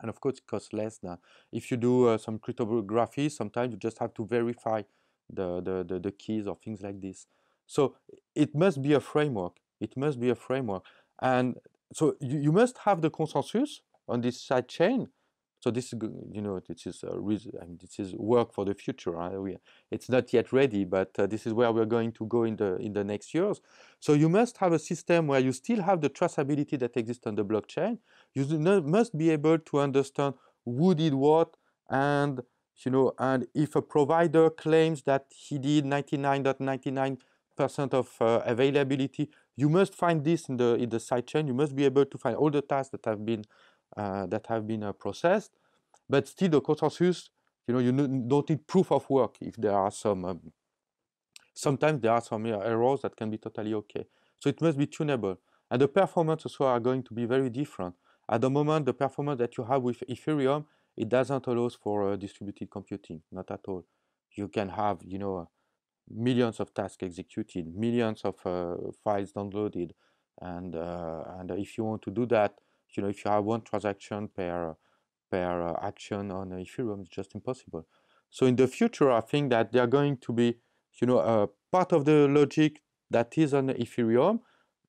and of course it costs less than if you do uh, some cryptography sometimes you just have to verify the, the, the, the, keys or things like this. So it must be a framework. It must be a framework. And so you, you must have the consensus on this side chain so this is, you know, this is I mean, this is work for the future. We, it's not yet ready, but uh, this is where we're going to go in the in the next years. So you must have a system where you still have the traceability that exists on the blockchain. You must be able to understand who did what, and you know, and if a provider claims that he did 99.99 percent of uh, availability, you must find this in the in the sidechain. You must be able to find all the tasks that have been uh, that have been uh, processed. But still, the consensus, you know, you don't need proof of work if there are some. Um, sometimes there are some errors that can be totally okay. So it must be tunable, and the performance also are going to be very different. At the moment, the performance that you have with Ethereum, it doesn't allow for uh, distributed computing, not at all. You can have, you know, millions of tasks executed, millions of uh, files downloaded, and uh, and if you want to do that, you know, if you have one transaction per per uh, action on Ethereum, it's just impossible. So in the future, I think that they are going to be, you know, uh, part of the logic that is on Ethereum.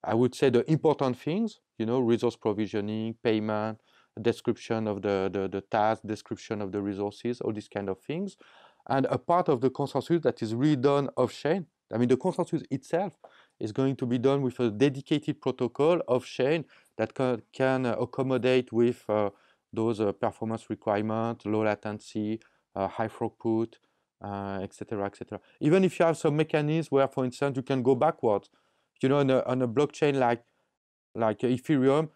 I would say the important things, you know, resource provisioning, payment, description of the, the, the task, description of the resources, all these kind of things. And a part of the consensus that is really done off-chain. I mean, the consensus itself is going to be done with a dedicated protocol off-chain that can, accommodate with uh, those uh, performance requirements, low latency, uh, high throughput, etc., etc. Even if you have some mechanisms where, for instance, you can go backwards, you know, on a, on a blockchain like like Ethereum,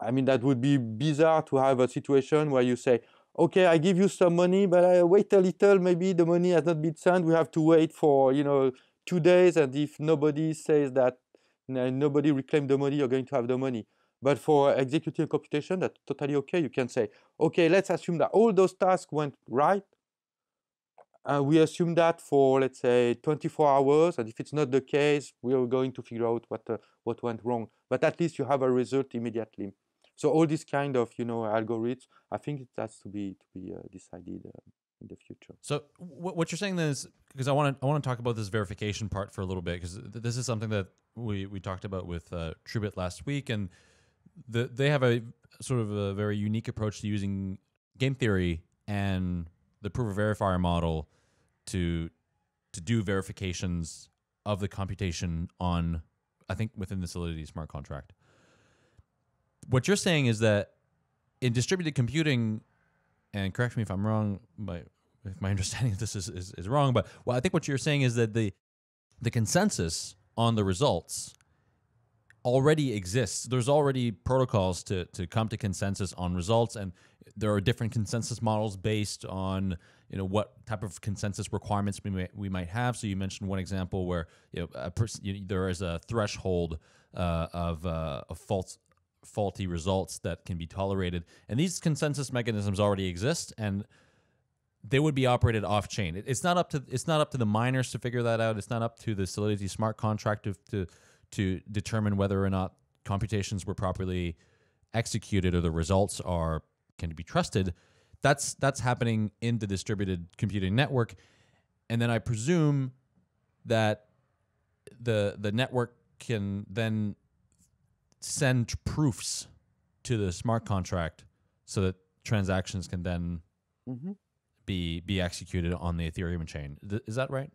I mean, that would be bizarre to have a situation where you say, okay, I give you some money, but I wait a little, maybe the money has not been sent. We have to wait for, you know, two days. And if nobody says that nobody reclaimed the money, you're going to have the money. But for executing computation, that's totally okay. You can say, okay, let's assume that all those tasks went right. Uh, we assume that for, let's say, 24 hours. And if it's not the case, we are going to figure out what, uh, what went wrong. But at least you have a result immediately. So all these kind of, you know, algorithms, I think it has to be, to be uh, decided uh, in the future. So what you're saying is, because I want to, I want to talk about this verification part for a little bit, because this is something that we, we talked about with uh, TrueBit last week. And the, they have a sort of a very unique approach to using game theory and the proof of verifier model to to do verifications of the computation on I think within the Solidity smart contract. What you're saying is that in distributed computing, and correct me if I'm wrong, my if my *laughs* understanding of this is, is, is wrong, but well, I think what you're saying is that the the consensus on the results already exists. There's already protocols to to come to consensus on results, and there are different consensus models based on you know what type of consensus requirements we may, we might have. So you mentioned one example where you know, a you know there is a threshold uh, of, uh, of false faulty results that can be tolerated, and these consensus mechanisms already exist and they would be operated off chain. It's not up to it's not up to the miners to figure that out. It's not up to the Solidity smart contract to, to to determine whether or not computations were properly executed or the results are can be trusted. That's that's happening in the distributed computing network, and then I presume that the the network can then send proofs to the smart contract so that transactions can then mm-hmm. be be executed on the Ethereum chain. Is that right?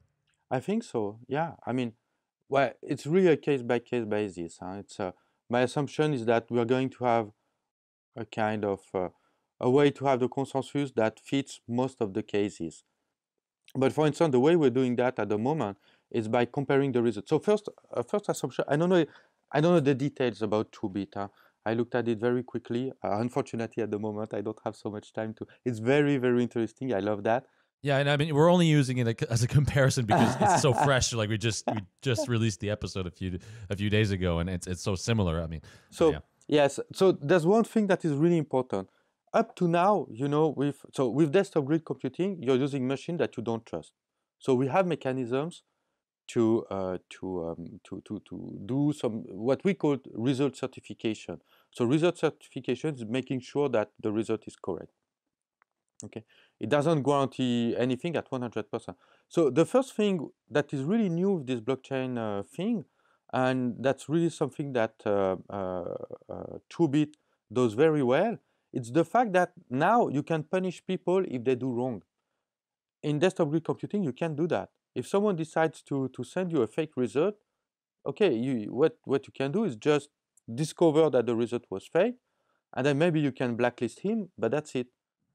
I think so. Yeah. I mean, well, it's really a case by case basis. Huh? It's uh, my assumption is that we are going to have a kind of uh, a way to have the consensus that fits most of the cases. But for instance, the way we're doing that at the moment is by comparing the results. So first, uh, first assumption, I don't know, I don't know the details about TrueBit. Huh? I looked at it very quickly. Uh, unfortunately, at the moment, I don't have so much time to. It's very, very interesting. I love that. Yeah, and I mean we're only using it as a comparison because it's so *laughs* fresh. Like we just we just released the episode a few a few days ago, and it's it's so similar. I mean, so yeah. yes, so there's one thing that is really important. Up to now, you know, with so with desktop grid computing, you're using machine that you don't trust. So we have mechanisms to uh, to, um, to to to do some what we call result certification. So result certification is making sure that the result is correct. Okay, it doesn't guarantee anything at 100%. So the first thing that is really new with this blockchain uh, thing, and that's really something that uh, uh, uh does very well, it's the fact that now you can punish people if they do wrong. In desktop grid computing, you can't do that. If someone decides to, to send you a fake result, okay, you, what, what you can do is just discover that the result was fake, and then maybe you can blacklist him, but that's it.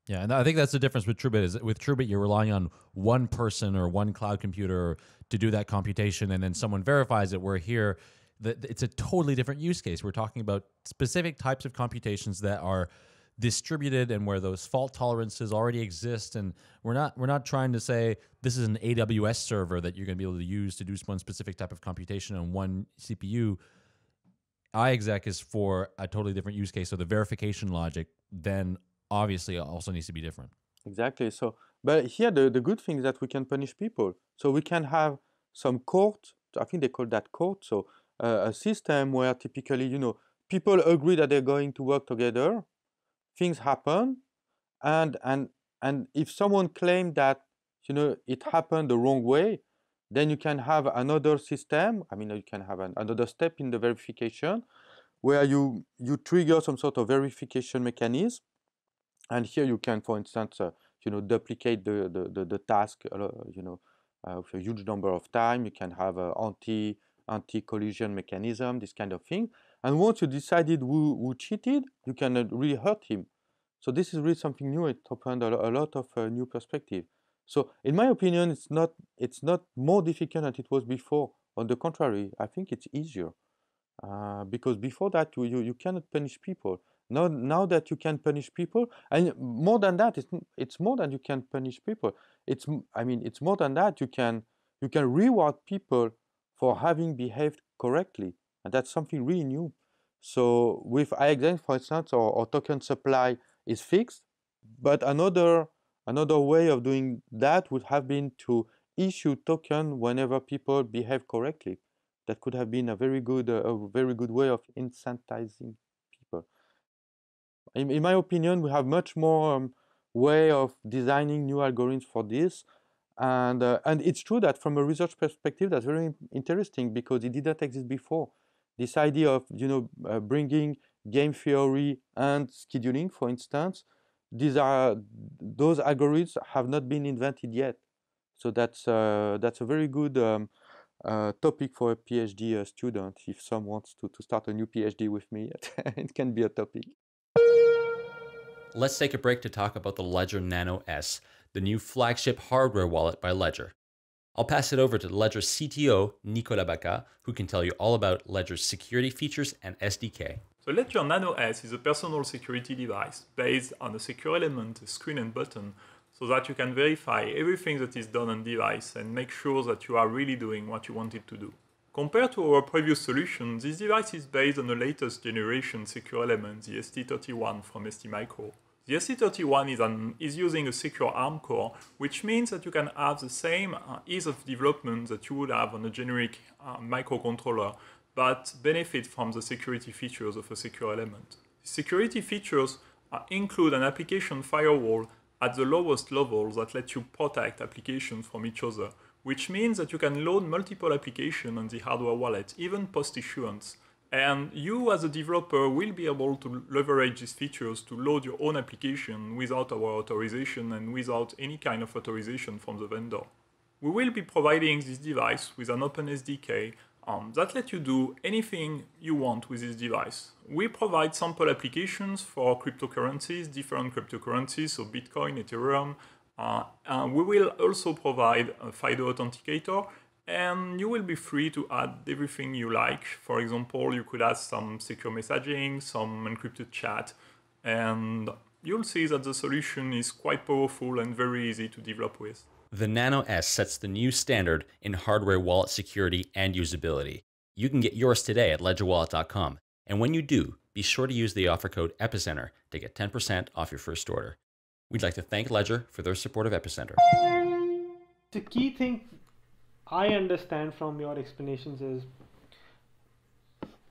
Yeah, and I think that's the difference with TrueBit. Is with TrueBit you're relying on one person or one cloud computer to do that computation, and then someone verifies it. We're here, it's a totally different use case. We're talking about specific types of computations that are distributed and where those fault tolerances already exist and we're not we're not trying to say this is an AWS server that you're going to be able to use to do one specific type of computation on one CPU iExec is for a totally different use case so the verification logic then obviously also needs to be different. Exactly. So, but here the, the good thing is that we can punish people. So we can have some court. I think they call that court. So uh, a system where typically, you know, people agree that they're going to work together, things happen, and and and if someone claimed that you know it happened the wrong way, then you can have another system. I mean, you can have an, another step in the verification where you you trigger some sort of verification mechanism, and here you can, for instance, uh, you know, duplicate the the the, the task, uh, you know, uh, a huge number of time. You can have a anti anti-collision mechanism, this kind of thing. And once you decided who, who cheated, you can really hurt him. So this is really something new. It opened a, a lot of uh, new perspective. So in my opinion, it's not it's not more difficult than it was before. On the contrary, I think it's easier uh, because before that you, you, you cannot punish people. Now now that you can punish people, and more than that, it's it's more than you can punish people. It's I mean it's more than that. You can you can reward people for having behaved correctly. And that's something really new. So with iExec, for instance, our, our token supply is fixed, but another another way of doing that would have been to issue token whenever people behave correctly. That could have been a very good uh, a very good way of incentivizing. In, in my opinion, we have much more um, way of designing new algorithms for this and, uh, and it's true that from a research perspective, that's very interesting because it didn't exist before. This idea of you know uh, bringing game theory and scheduling, for instance, these are those algorithms have not been invented yet. So that's uh, that's a very good um, uh, topic for a PhD uh, student. If someone wants to, to start a new PhD with me, *laughs* it can be a topic. Let's take a break to talk about the Ledger Nano S the new flagship hardware wallet by Ledger. I'll pass it over to Ledger CTO, Nicolas Bacca, who can tell you all about Ledger's security features and SDK. The Ledger Nano S is a personal security device based on a secure element, a screen and button, so that you can verify everything that is done on device and make sure that you are really doing what you wanted to do. Compared to our previous solution, this device is based on the latest generation secure element, the ST31 from STMicro. The ST31 is, an, is using a secure ARM core, which means that you can have the same uh, ease of development that you would have on a generic uh, microcontroller, but benefit from the security features of a secure element. Security features uh, include an application firewall at the lowest level that lets you protect applications from each other, which means that you can load multiple applications on the hardware wallet, even post-issuance, and you as a developer will be able to leverage these features to load your own application without our authorization and without any kind of authorization from the vendor. We will be providing this device with an open SDK um, that lets you do anything you want with this device. We provide sample applications for cryptocurrencies, different cryptocurrencies, so Bitcoin, Ethereum. Uh, we will also provide a FIDO authenticator and you will be free to add everything you like. For example, you could add some secure messaging, some encrypted chat, and you'll see that the solution is quite powerful and very easy to develop with. The Nano S sets the new standard in hardware wallet security and usability. You can get yours today at ledgerwallet.com, and when you do, be sure to use the offer code EPICENTER to get 10% off your first order. We'd like to thank Ledger for their support of Epicenter. The key thing I understand from your explanations is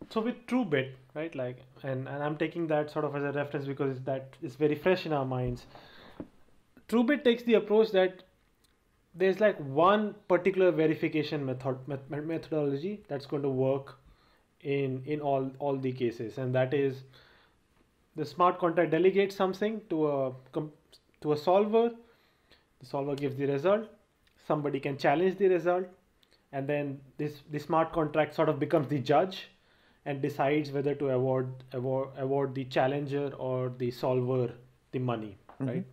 so with TrueBit, right? Like, and, and I'm taking that sort of as a reference because that is very fresh in our minds. TrueBit takes the approach that there's like one particular verification method methodology that's going to work in in all all the cases, and that is the smart contract delegates something to a to a solver. The solver gives the result somebody can challenge the result and then this the smart contract sort of becomes the judge and decides whether to award award, award the challenger or the solver the money mm-hmm. right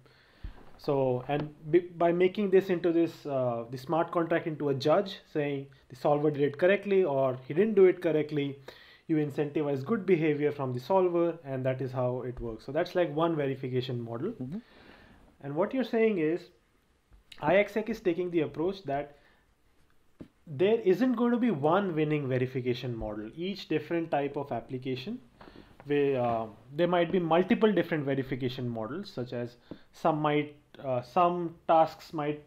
so and by making this into this uh, the smart contract into a judge saying the solver did it correctly or he didn't do it correctly you incentivize good behavior from the solver and that is how it works so that's like one verification model mm-hmm. and what you're saying is iExec is taking the approach that there isn't going to be one winning verification model. Each different type of application, where uh, there might be multiple different verification models, such as some might, uh, some tasks might,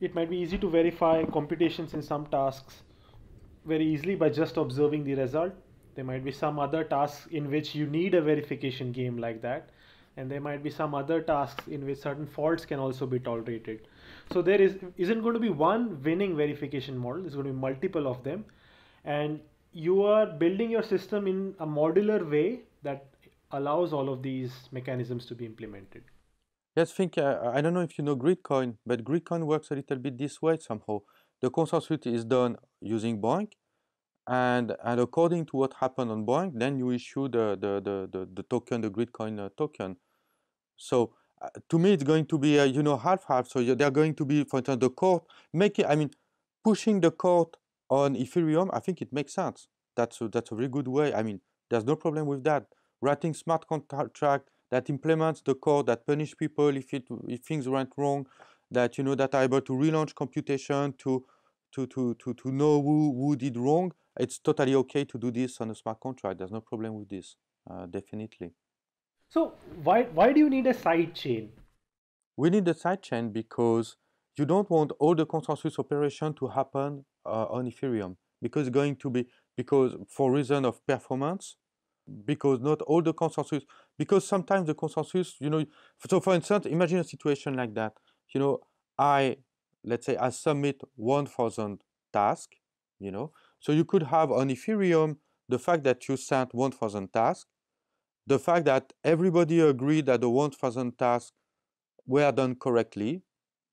it might be easy to verify computations in some tasks very easily by just observing the result. There might be some other tasks in which you need a verification game like that. And there might be some other tasks in which certain faults can also be tolerated. So there is isn't going to be one winning verification model. There's going to be multiple of them, and you are building your system in a modular way that allows all of these mechanisms to be implemented. Yes, think uh, I don't know if you know Gridcoin, but Gridcoin works a little bit this way somehow. The consensus is done using BOINC, and and according to what happened on BOINC, then you issue the the the the, the token, the Gridcoin uh, token. So uh, to me, it's going to be uh, you know half half. So they're going to be, for instance, the court making. I mean, pushing the court on Ethereum. I think it makes sense. That's a, that's a very good way. I mean, there's no problem with that. Writing smart contract that implements the code that punish people if it if things went wrong, that you know that are able to relaunch computation to to to to to know who who did wrong. It's totally okay to do this on a smart contract. There's no problem with this. Uh, definitely. So why why do you need a side chain? We need a side chain because you don't want all the consensus operation to happen uh, on Ethereum because it's going to be because for reason of performance because not all the consensus because sometimes the consensus you know so for instance imagine a situation like that you know i let's say i submit 1000 tasks you know so you could have on ethereum the fact that you sent 1000 tasks the fact that everybody agreed that the 1000 tasks were done correctly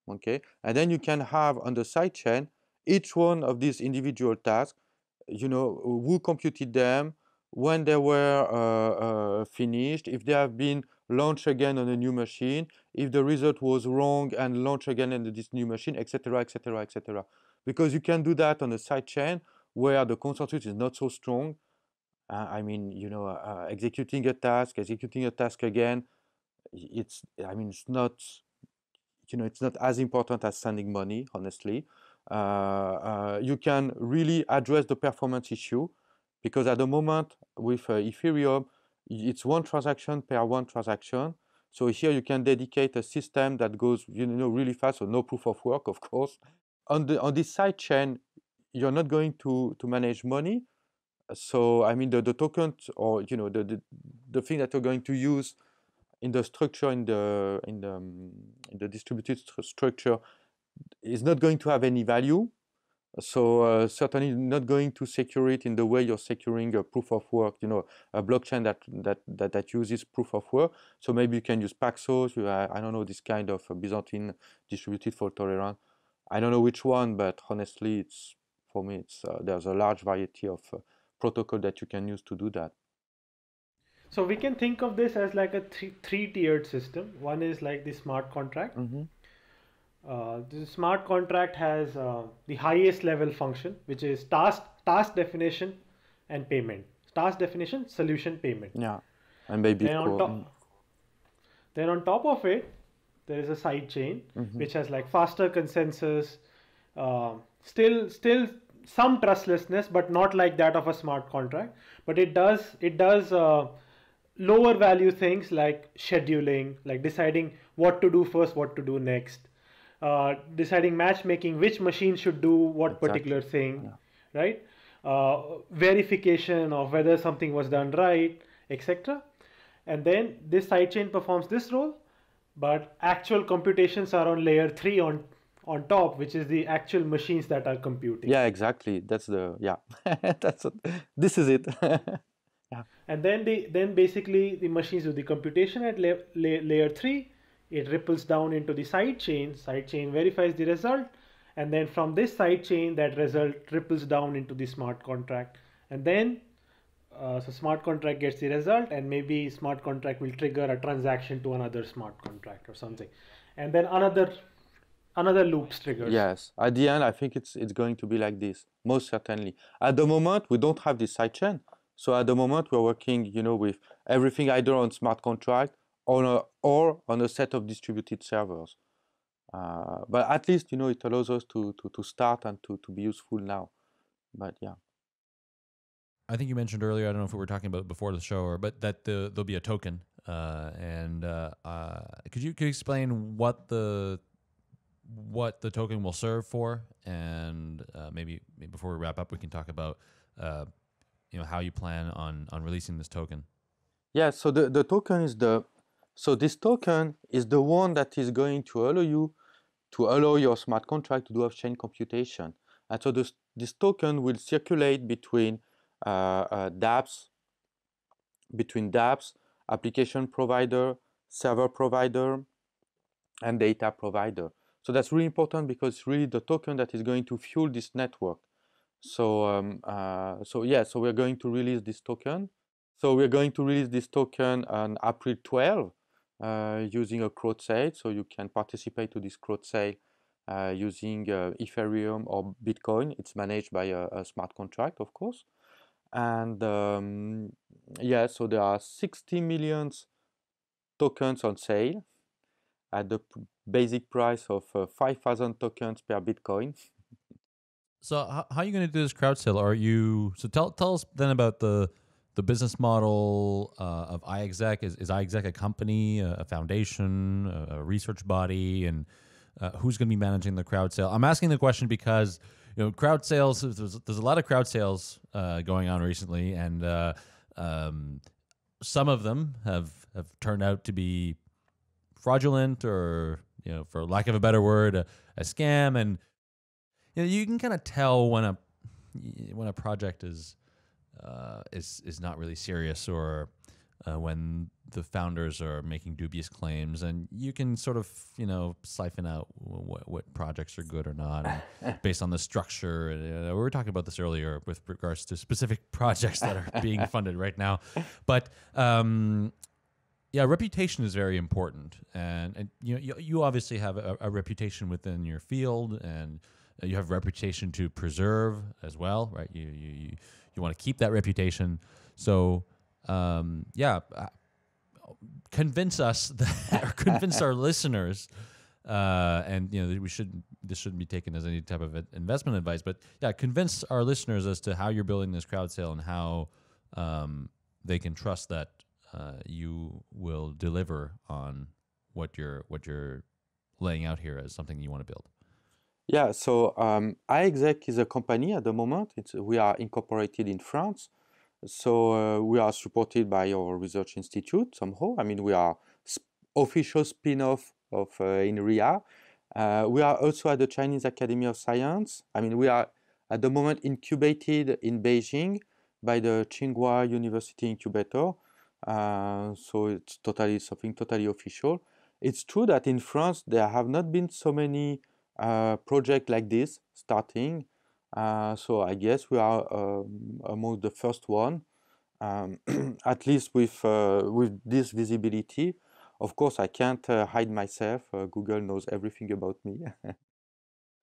okay and then you can have on the side chain each one of these individual tasks you know who computed them when they were uh, uh, finished, if they have been launched again on a new machine, if the result was wrong and launched again on this new machine, etc., etc., etc. Because you can do that on a side chain where the consensus is not so strong. Uh, I mean, you know, uh, executing a task, executing a task again, it's, I mean, it's not, you know, it's not as important as sending money, honestly. Uh, uh, you can really address the performance issue because at the moment with uh, Ethereum, it's one transaction per one transaction. So here you can dedicate a system that goes you know really fast, so no proof of work, of course. On the on this side chain, you're not going to to manage money. So I mean the, the tokens or you know the, the the thing that you're going to use in the structure in the in the um, in the distributed st structure is not going to have any value so uh, certainly not going to secure it in the way you're securing a proof of work, you know, a blockchain that that that, that uses proof of work. So maybe you can use Paxos. You, I, I don't know this kind of Byzantine distributed fault tolerant. I don't know which one, but honestly, it's for me, it's uh, there's a large variety of uh, protocol that you can use to do that. So we can think of this as like a three three tiered system. One is like the smart contract. Mm -hmm uh, the smart contract has uh, the highest level function, which is task task definition and payment. Task definition, solution, payment. Yeah, and maybe then on top, then on top of it, there is a side chain mm-hmm. which has like faster consensus, uh, still still some trustlessness, but not like that of a smart contract. But it does it does uh, lower value things like scheduling, like deciding what to do first, what to do next uh, deciding matchmaking, which machine should do what exactly. particular thing, yeah. right? Uh, verification of whether something was done right, etc. And then this sidechain performs this role, but actual computations are on layer three on on top, which is the actual machines that are computing. Yeah, exactly. That's the yeah. *laughs* That's what, this is it. *laughs* yeah. And then the then basically the machines do the computation at la la layer three it ripples down into the side chain side chain verifies the result and then from this side chain that result ripples down into the smart contract and then uh, so smart contract gets the result and maybe smart contract will trigger a transaction to another smart contract or something and then another another loops triggers yes at the end i think it's it's going to be like this most certainly at the moment we don't have this side chain so at the moment we're working you know with everything either on smart contract on a, or on a set of distributed servers. Uh, but at least you know it allows us to to, to start and to, to be useful now. But yeah. I think you mentioned earlier. I don't know if we were talking about before the show, or but that the, there'll be a token. Uh, and uh, uh, could you could you explain what the what the token will serve for, and uh, maybe, maybe before we wrap up, we can talk about uh, you know how you plan on on releasing this token. Yeah, so the, the token is the so this token is the one that is going to allow you to allow your smart contract to do off-chain computation. And so this, this token will circulate between uh, uh, dApps, between dApps, application provider, server provider, and data provider. So that's really important because it's really the token that is going to fuel this network. So, um, uh, so yeah, so we're going to release this token. So we're going to release this token on April 12 uh, using a crowd sale. So you can participate to this crowd sale uh, using uh, Ethereum or Bitcoin. It's managed by a, a smart contract, of course. And um, yeah, so there are 60 million tokens on sale at the basic price of uh, 5,000 tokens per Bitcoin. So how, how are you going to do this crowd sale? Are you so tell tell us then about the the business model uh, of iExec. Is, is iExec a company, a, a foundation, a, a, research body, and uh, who's going to be managing the crowd sale? I'm asking the question because you know crowd sales. There's, there's a lot of crowd sales uh, going on recently, and uh, um, some of them have have turned out to be fraudulent or you know, for lack of a better word, a, a scam. And you know, you can kind of tell when a when a project is uh, is is not really serious or uh, when the founders are making dubious claims, and you can sort of you know siphon out what, what projects are good or not *laughs* based on the structure. Uh, we were talking about this earlier with regards to specific *laughs* projects that are being funded right now, but um, yeah, reputation is very important, and and you know, you, you obviously have a, a, reputation within your field, and you have a reputation to preserve as well, right? You you you, you want to keep that reputation. So um, yeah, uh, convince us *laughs* that, or convince our *laughs* listeners, uh, and you know we should this shouldn't be taken as any type of investment advice, but yeah, convince our listeners as to how you're building this crowd sale and how um, they can trust that uh, you will deliver on what you're what you're laying out here as something you want to build. Yeah, so um, iExec is a company at the moment. It's, we are incorporated in France. So uh, we are supported by our research institute somehow. I mean, we are sp- official spin-off of uh, INRIA. Uh, we are also at the Chinese Academy of Science. I mean, we are at the moment incubated in Beijing by the Tsinghua University Incubator. Uh, so it's totally something totally official. It's true that in France there have not been so many uh, projects like this starting. Uh, so I guess we are um, among the first one, um, *clears throat* at least with uh, with this visibility. Of course, I can't uh, hide myself. Google knows everything about me. *laughs*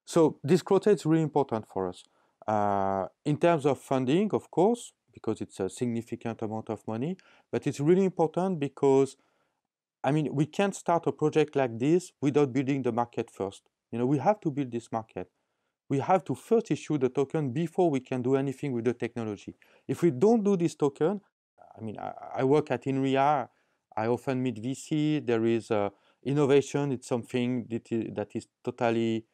so this quota is really important for us. in terms of funding, of course, because it's a significant amount of money, but it's really important because, I mean, we can't start a project like this without building the market first. You know, we have to build this market. We have to first issue the token before we can do anything with the technology. If we don't do this token, I mean, I, I work at INRIA, I often meet VC, there is uh, innovation, it's something that is, that is totally,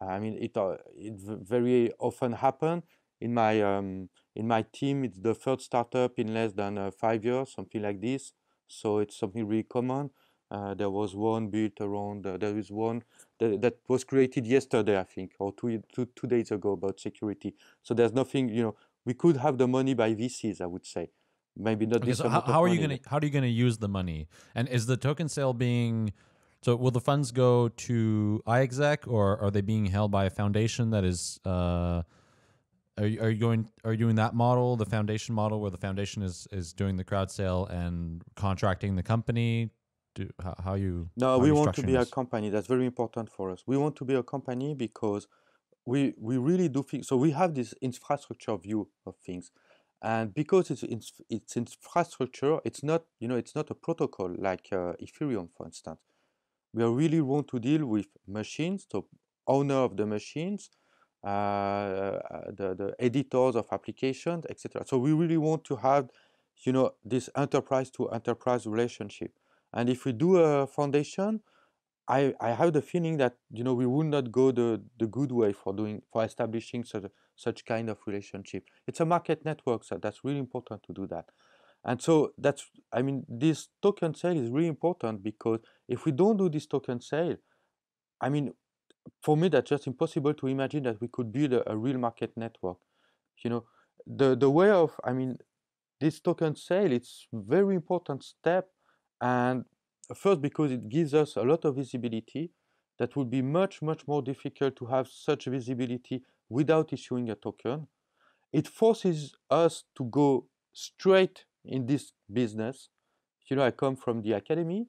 I mean, it, uh, it very often happen. In my um, in my team, it's the third startup in less than uh, five years, something like this. So it's something really common. Uh, there was one built around, uh, there is one that, that, was created yesterday, I think, or two, two, two days ago about security. So there's nothing, you know, we could have the money by VCs, I would say. Maybe not okay, this so how, how are you going to how are you going to use the money? And is the token sale being so will the funds go to iExec or are they being held by a foundation that is uh, are you, are you going? Are you doing that model, the foundation model, where the foundation is is doing the crowd sale and contracting the company? Do, how, how you? No, how we you want to be this? a company. That's very important for us. We want to be a company because we we really do think. So we have this infrastructure view of things, and because it's it's, it's infrastructure, it's not you know it's not a protocol like uh, Ethereum, for instance. We really want to deal with machines, so owner of the machines, Uh, uh, the, the editors of applications, etc. So we really want to have, you know, this enterprise to enterprise relationship. And if we do a foundation, I, I have the feeling that you know we would not go the, the good way for doing for establishing such such kind of relationship. It's a market network, so that's really important to do that. And so that's I mean this token sale is really important because if we don't do this token sale, I mean for me that's just impossible to imagine that we could build a, a real market network. You know, the the way of I mean this token sale it's very important step. And first because it gives us a lot of visibility that would be much much more difficult to have such visibility without issuing a token. It forces us to go straight in this business. You know i come from the academy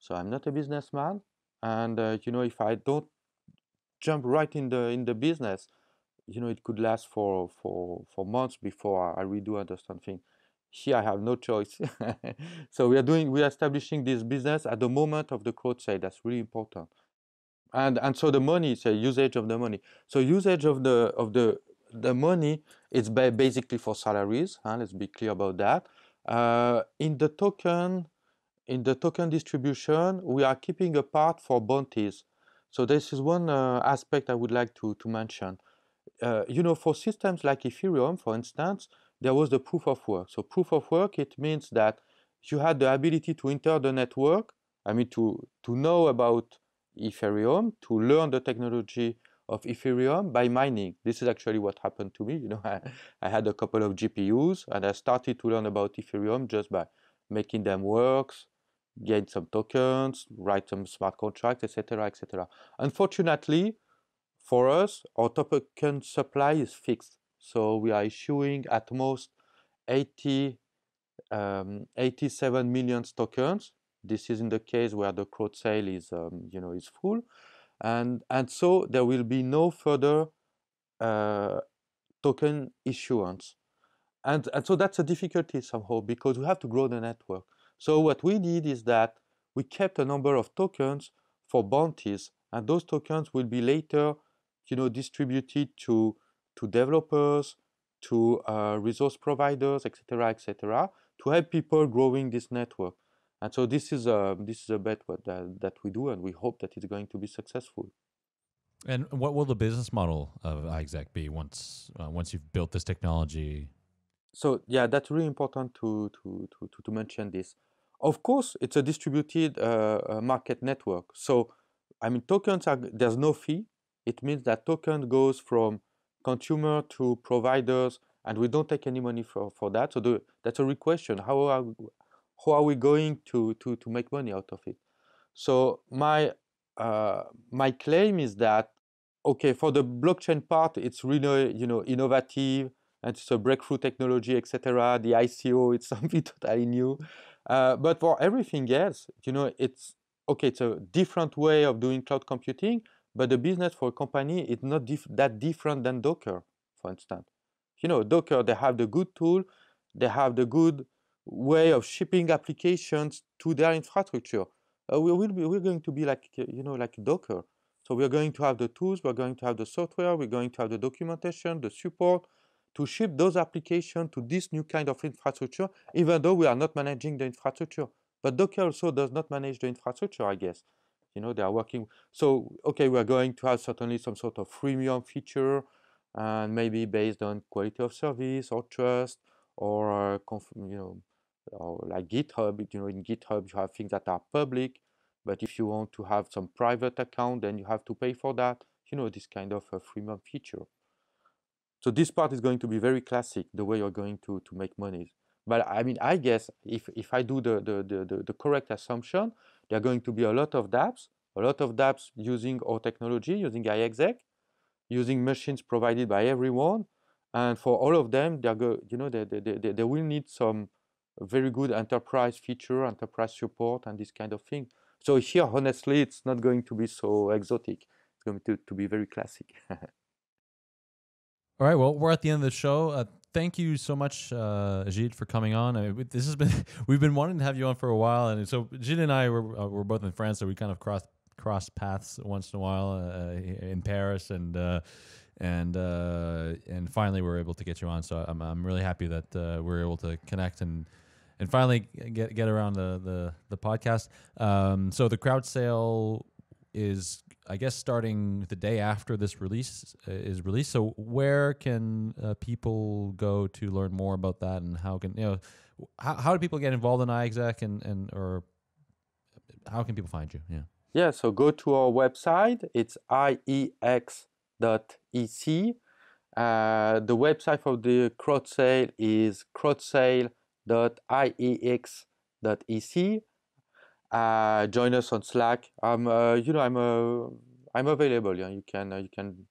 so i'm not a businessman. And uh, you know if i don't jump right in the in the business you know it could last for for for months before i really do understand things here I have no choice. *laughs* so we are doing, we are establishing this business at the moment of the crowd sale. That's really important. And and so the money a usage of the money. So usage of the of the the money is basically for salaries. Huh? Let's be clear about that. Uh, in the token, in the token distribution, we are keeping a part for bounties. So this is one uh, aspect I would like to to mention. Uh, you know, for systems like Ethereum, for instance, there was the proof of work. So proof of work, it means that you had the ability to enter the network, I mean to, to know about Ethereum, to learn the technology of Ethereum by mining. This is actually what happened to me. You know, I, *laughs* I had a couple of GPUs and I started to learn about Ethereum just by making them work, gain some tokens, write some smart contracts, etc., etc. Unfortunately, for us, our token supply is fixed. So we are issuing at most 80, um, 87 million tokens. This is in the case where the crowd sale is, um, you know, is full, and and so there will be no further uh, token issuance, and and so that's a difficulty somehow because we have to grow the network. So what we did is that we kept a number of tokens for bounties, and those tokens will be later, you know, distributed to to developers, to uh, resource providers, etc., etc., to help people growing this network. And so this is a this is a bet that that we do, and we hope that it's going to be successful. And what will the business model of iExec be once uh, once you've built this technology? So yeah, that's really important to to to to, to mention this. Of course, it's a distributed uh, market network. So I mean, tokens are there's no fee. It means that token goes from consumer to providers, and we don't take any money for, for that. So the, that's a real question. How are, how are we going to, to, to make money out of it? So my, uh, my claim is that, okay, for the blockchain part, it's really, you know, innovative, and it's a breakthrough technology, etc. The ICO, *laughs* it's something totally new. Uh, but for everything else, you know, it's okay. It's a different way of doing cloud computing, but the business for a company is not dif that different than Docker, for instance. You know, Docker, they have the good tool, they have the good way of shipping applications to their infrastructure. Uh, we will be, we're going to be like, you know, like Docker. So we're going to have the tools, we're going to have the software, we're going to have the documentation, the support to ship those applications to this new kind of infrastructure, even though we are not managing the infrastructure. But Docker also does not manage the infrastructure, I guess. You know they are working so okay we're going to have certainly some sort of freemium feature and maybe based on quality of service or trust or uh, you know or like github. You know in github you have things that are public but if you want to have some private account then you have to pay for that. You know this kind of a freemium feature so this part is going to be very classic the way you're going to to make money but i mean i guess if if i do the the the, the, the correct assumption there are going to be a lot of dApps, a lot of dApps using our technology, using iExec, using machines provided by everyone. And for all of them, they're go, you know, they, they, they, they will need some very good enterprise feature, enterprise support, and this kind of thing. So here, honestly, it's not going to be so exotic. It's going to, to be very classic. *laughs* All right. Well, we're at the end of the show. Uh, thank you so much, uh, Gilles, for coming on. I mean, this has been *laughs* we've been wanting to have you on for a while, and so Gilles and I were uh, we're both in France, so we kind of cross cross paths once in a while uh, in Paris, and uh, and uh, and finally we are able to get you on. So I'm I'm really happy that uh, we are able to connect and and finally get get around the the the podcast. Um, so the crowd sale is, I guess, starting the day after this release uh, is released. So where can uh, people go to learn more about that, and how can you know how, how do people get involved in iExec and and or how can people find you? Yeah. Yeah, so go to our website. It's iex.ec. Uh, the website for the crowd sale is crowdsale.iex.ec. Uh, join us on Slack. Uh, you know, I'm, uh, I'm available. Yeah, you can, uh, you can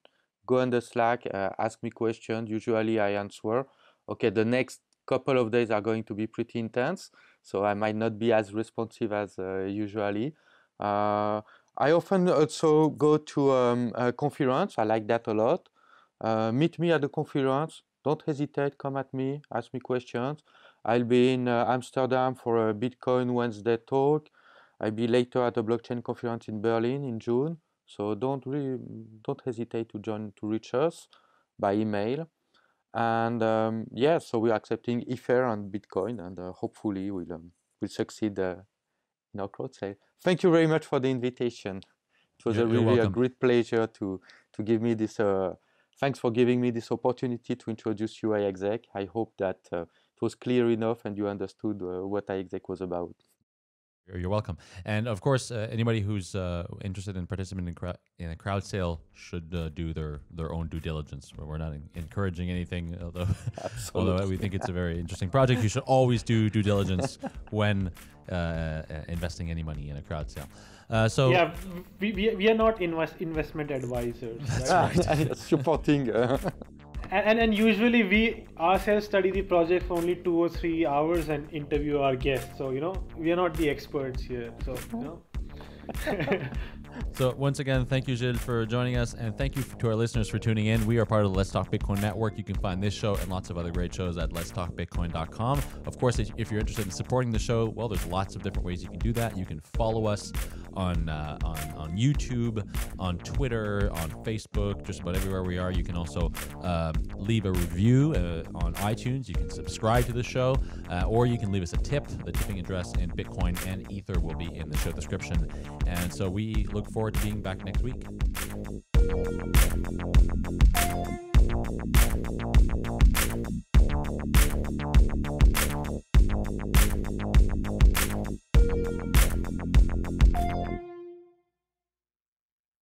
go on the Slack, uh, ask me questions. Usually, I answer. Okay, the next couple of days are going to be pretty intense, so I might not be as responsive as uh, usually. I often also go to um, a conference. I like that a lot. Meet me at the conference. Don't hesitate. Come at me. Ask me questions. I'll be in Amsterdam for a Bitcoin Wednesday talk. I'll be later at a blockchain conference in Berlin in June. So don't really don't hesitate to join to reach us by email. And um, yeah, so we're accepting Ether and Bitcoin, and uh, hopefully we'll um, we'll succeed uh, in our crowd sale. Thank you very much for the invitation. It was You're- a really a great pleasure to to give me this. Uh, thanks for giving me this opportunity to introduce UI exec. I hope that uh, it was clear enough and you understood uh, what iExec was about. You're, welcome. And of course, uh, anybody who's uh, interested in participating in, in a crowd sale should uh, do their, their own due diligence. We're not en- encouraging anything, *laughs* although, although we think it's a very interesting project. You should always do due diligence when uh, uh, investing any money in a crowd sale. Uh, so yeah, we, we, we are not invest, investment advisors. *laughs* Right? *laughs* Supporting. Uh, and, and and usually we ourselves study the project for only two or three hours and interview our guests. So you know we are not the experts here. So you know. *laughs* So once again, thank you, Gilles, for joining us, and thank you to our listeners for tuning in. We are part of the Let's Talk Bitcoin network. You can find this show and lots of other great shows at letstalkbitcoin.com. Of course, if you're interested in supporting the show, well, there's lots of different ways you can do that. You can follow us on uh, on on YouTube, on Twitter, on Facebook, just about everywhere we are. You can also um, leave a review uh, on iTunes. You can subscribe to the show, uh, or you can leave us a tip. The tipping address in Bitcoin and Ether will be in the show description. And so we look forward to being back next week.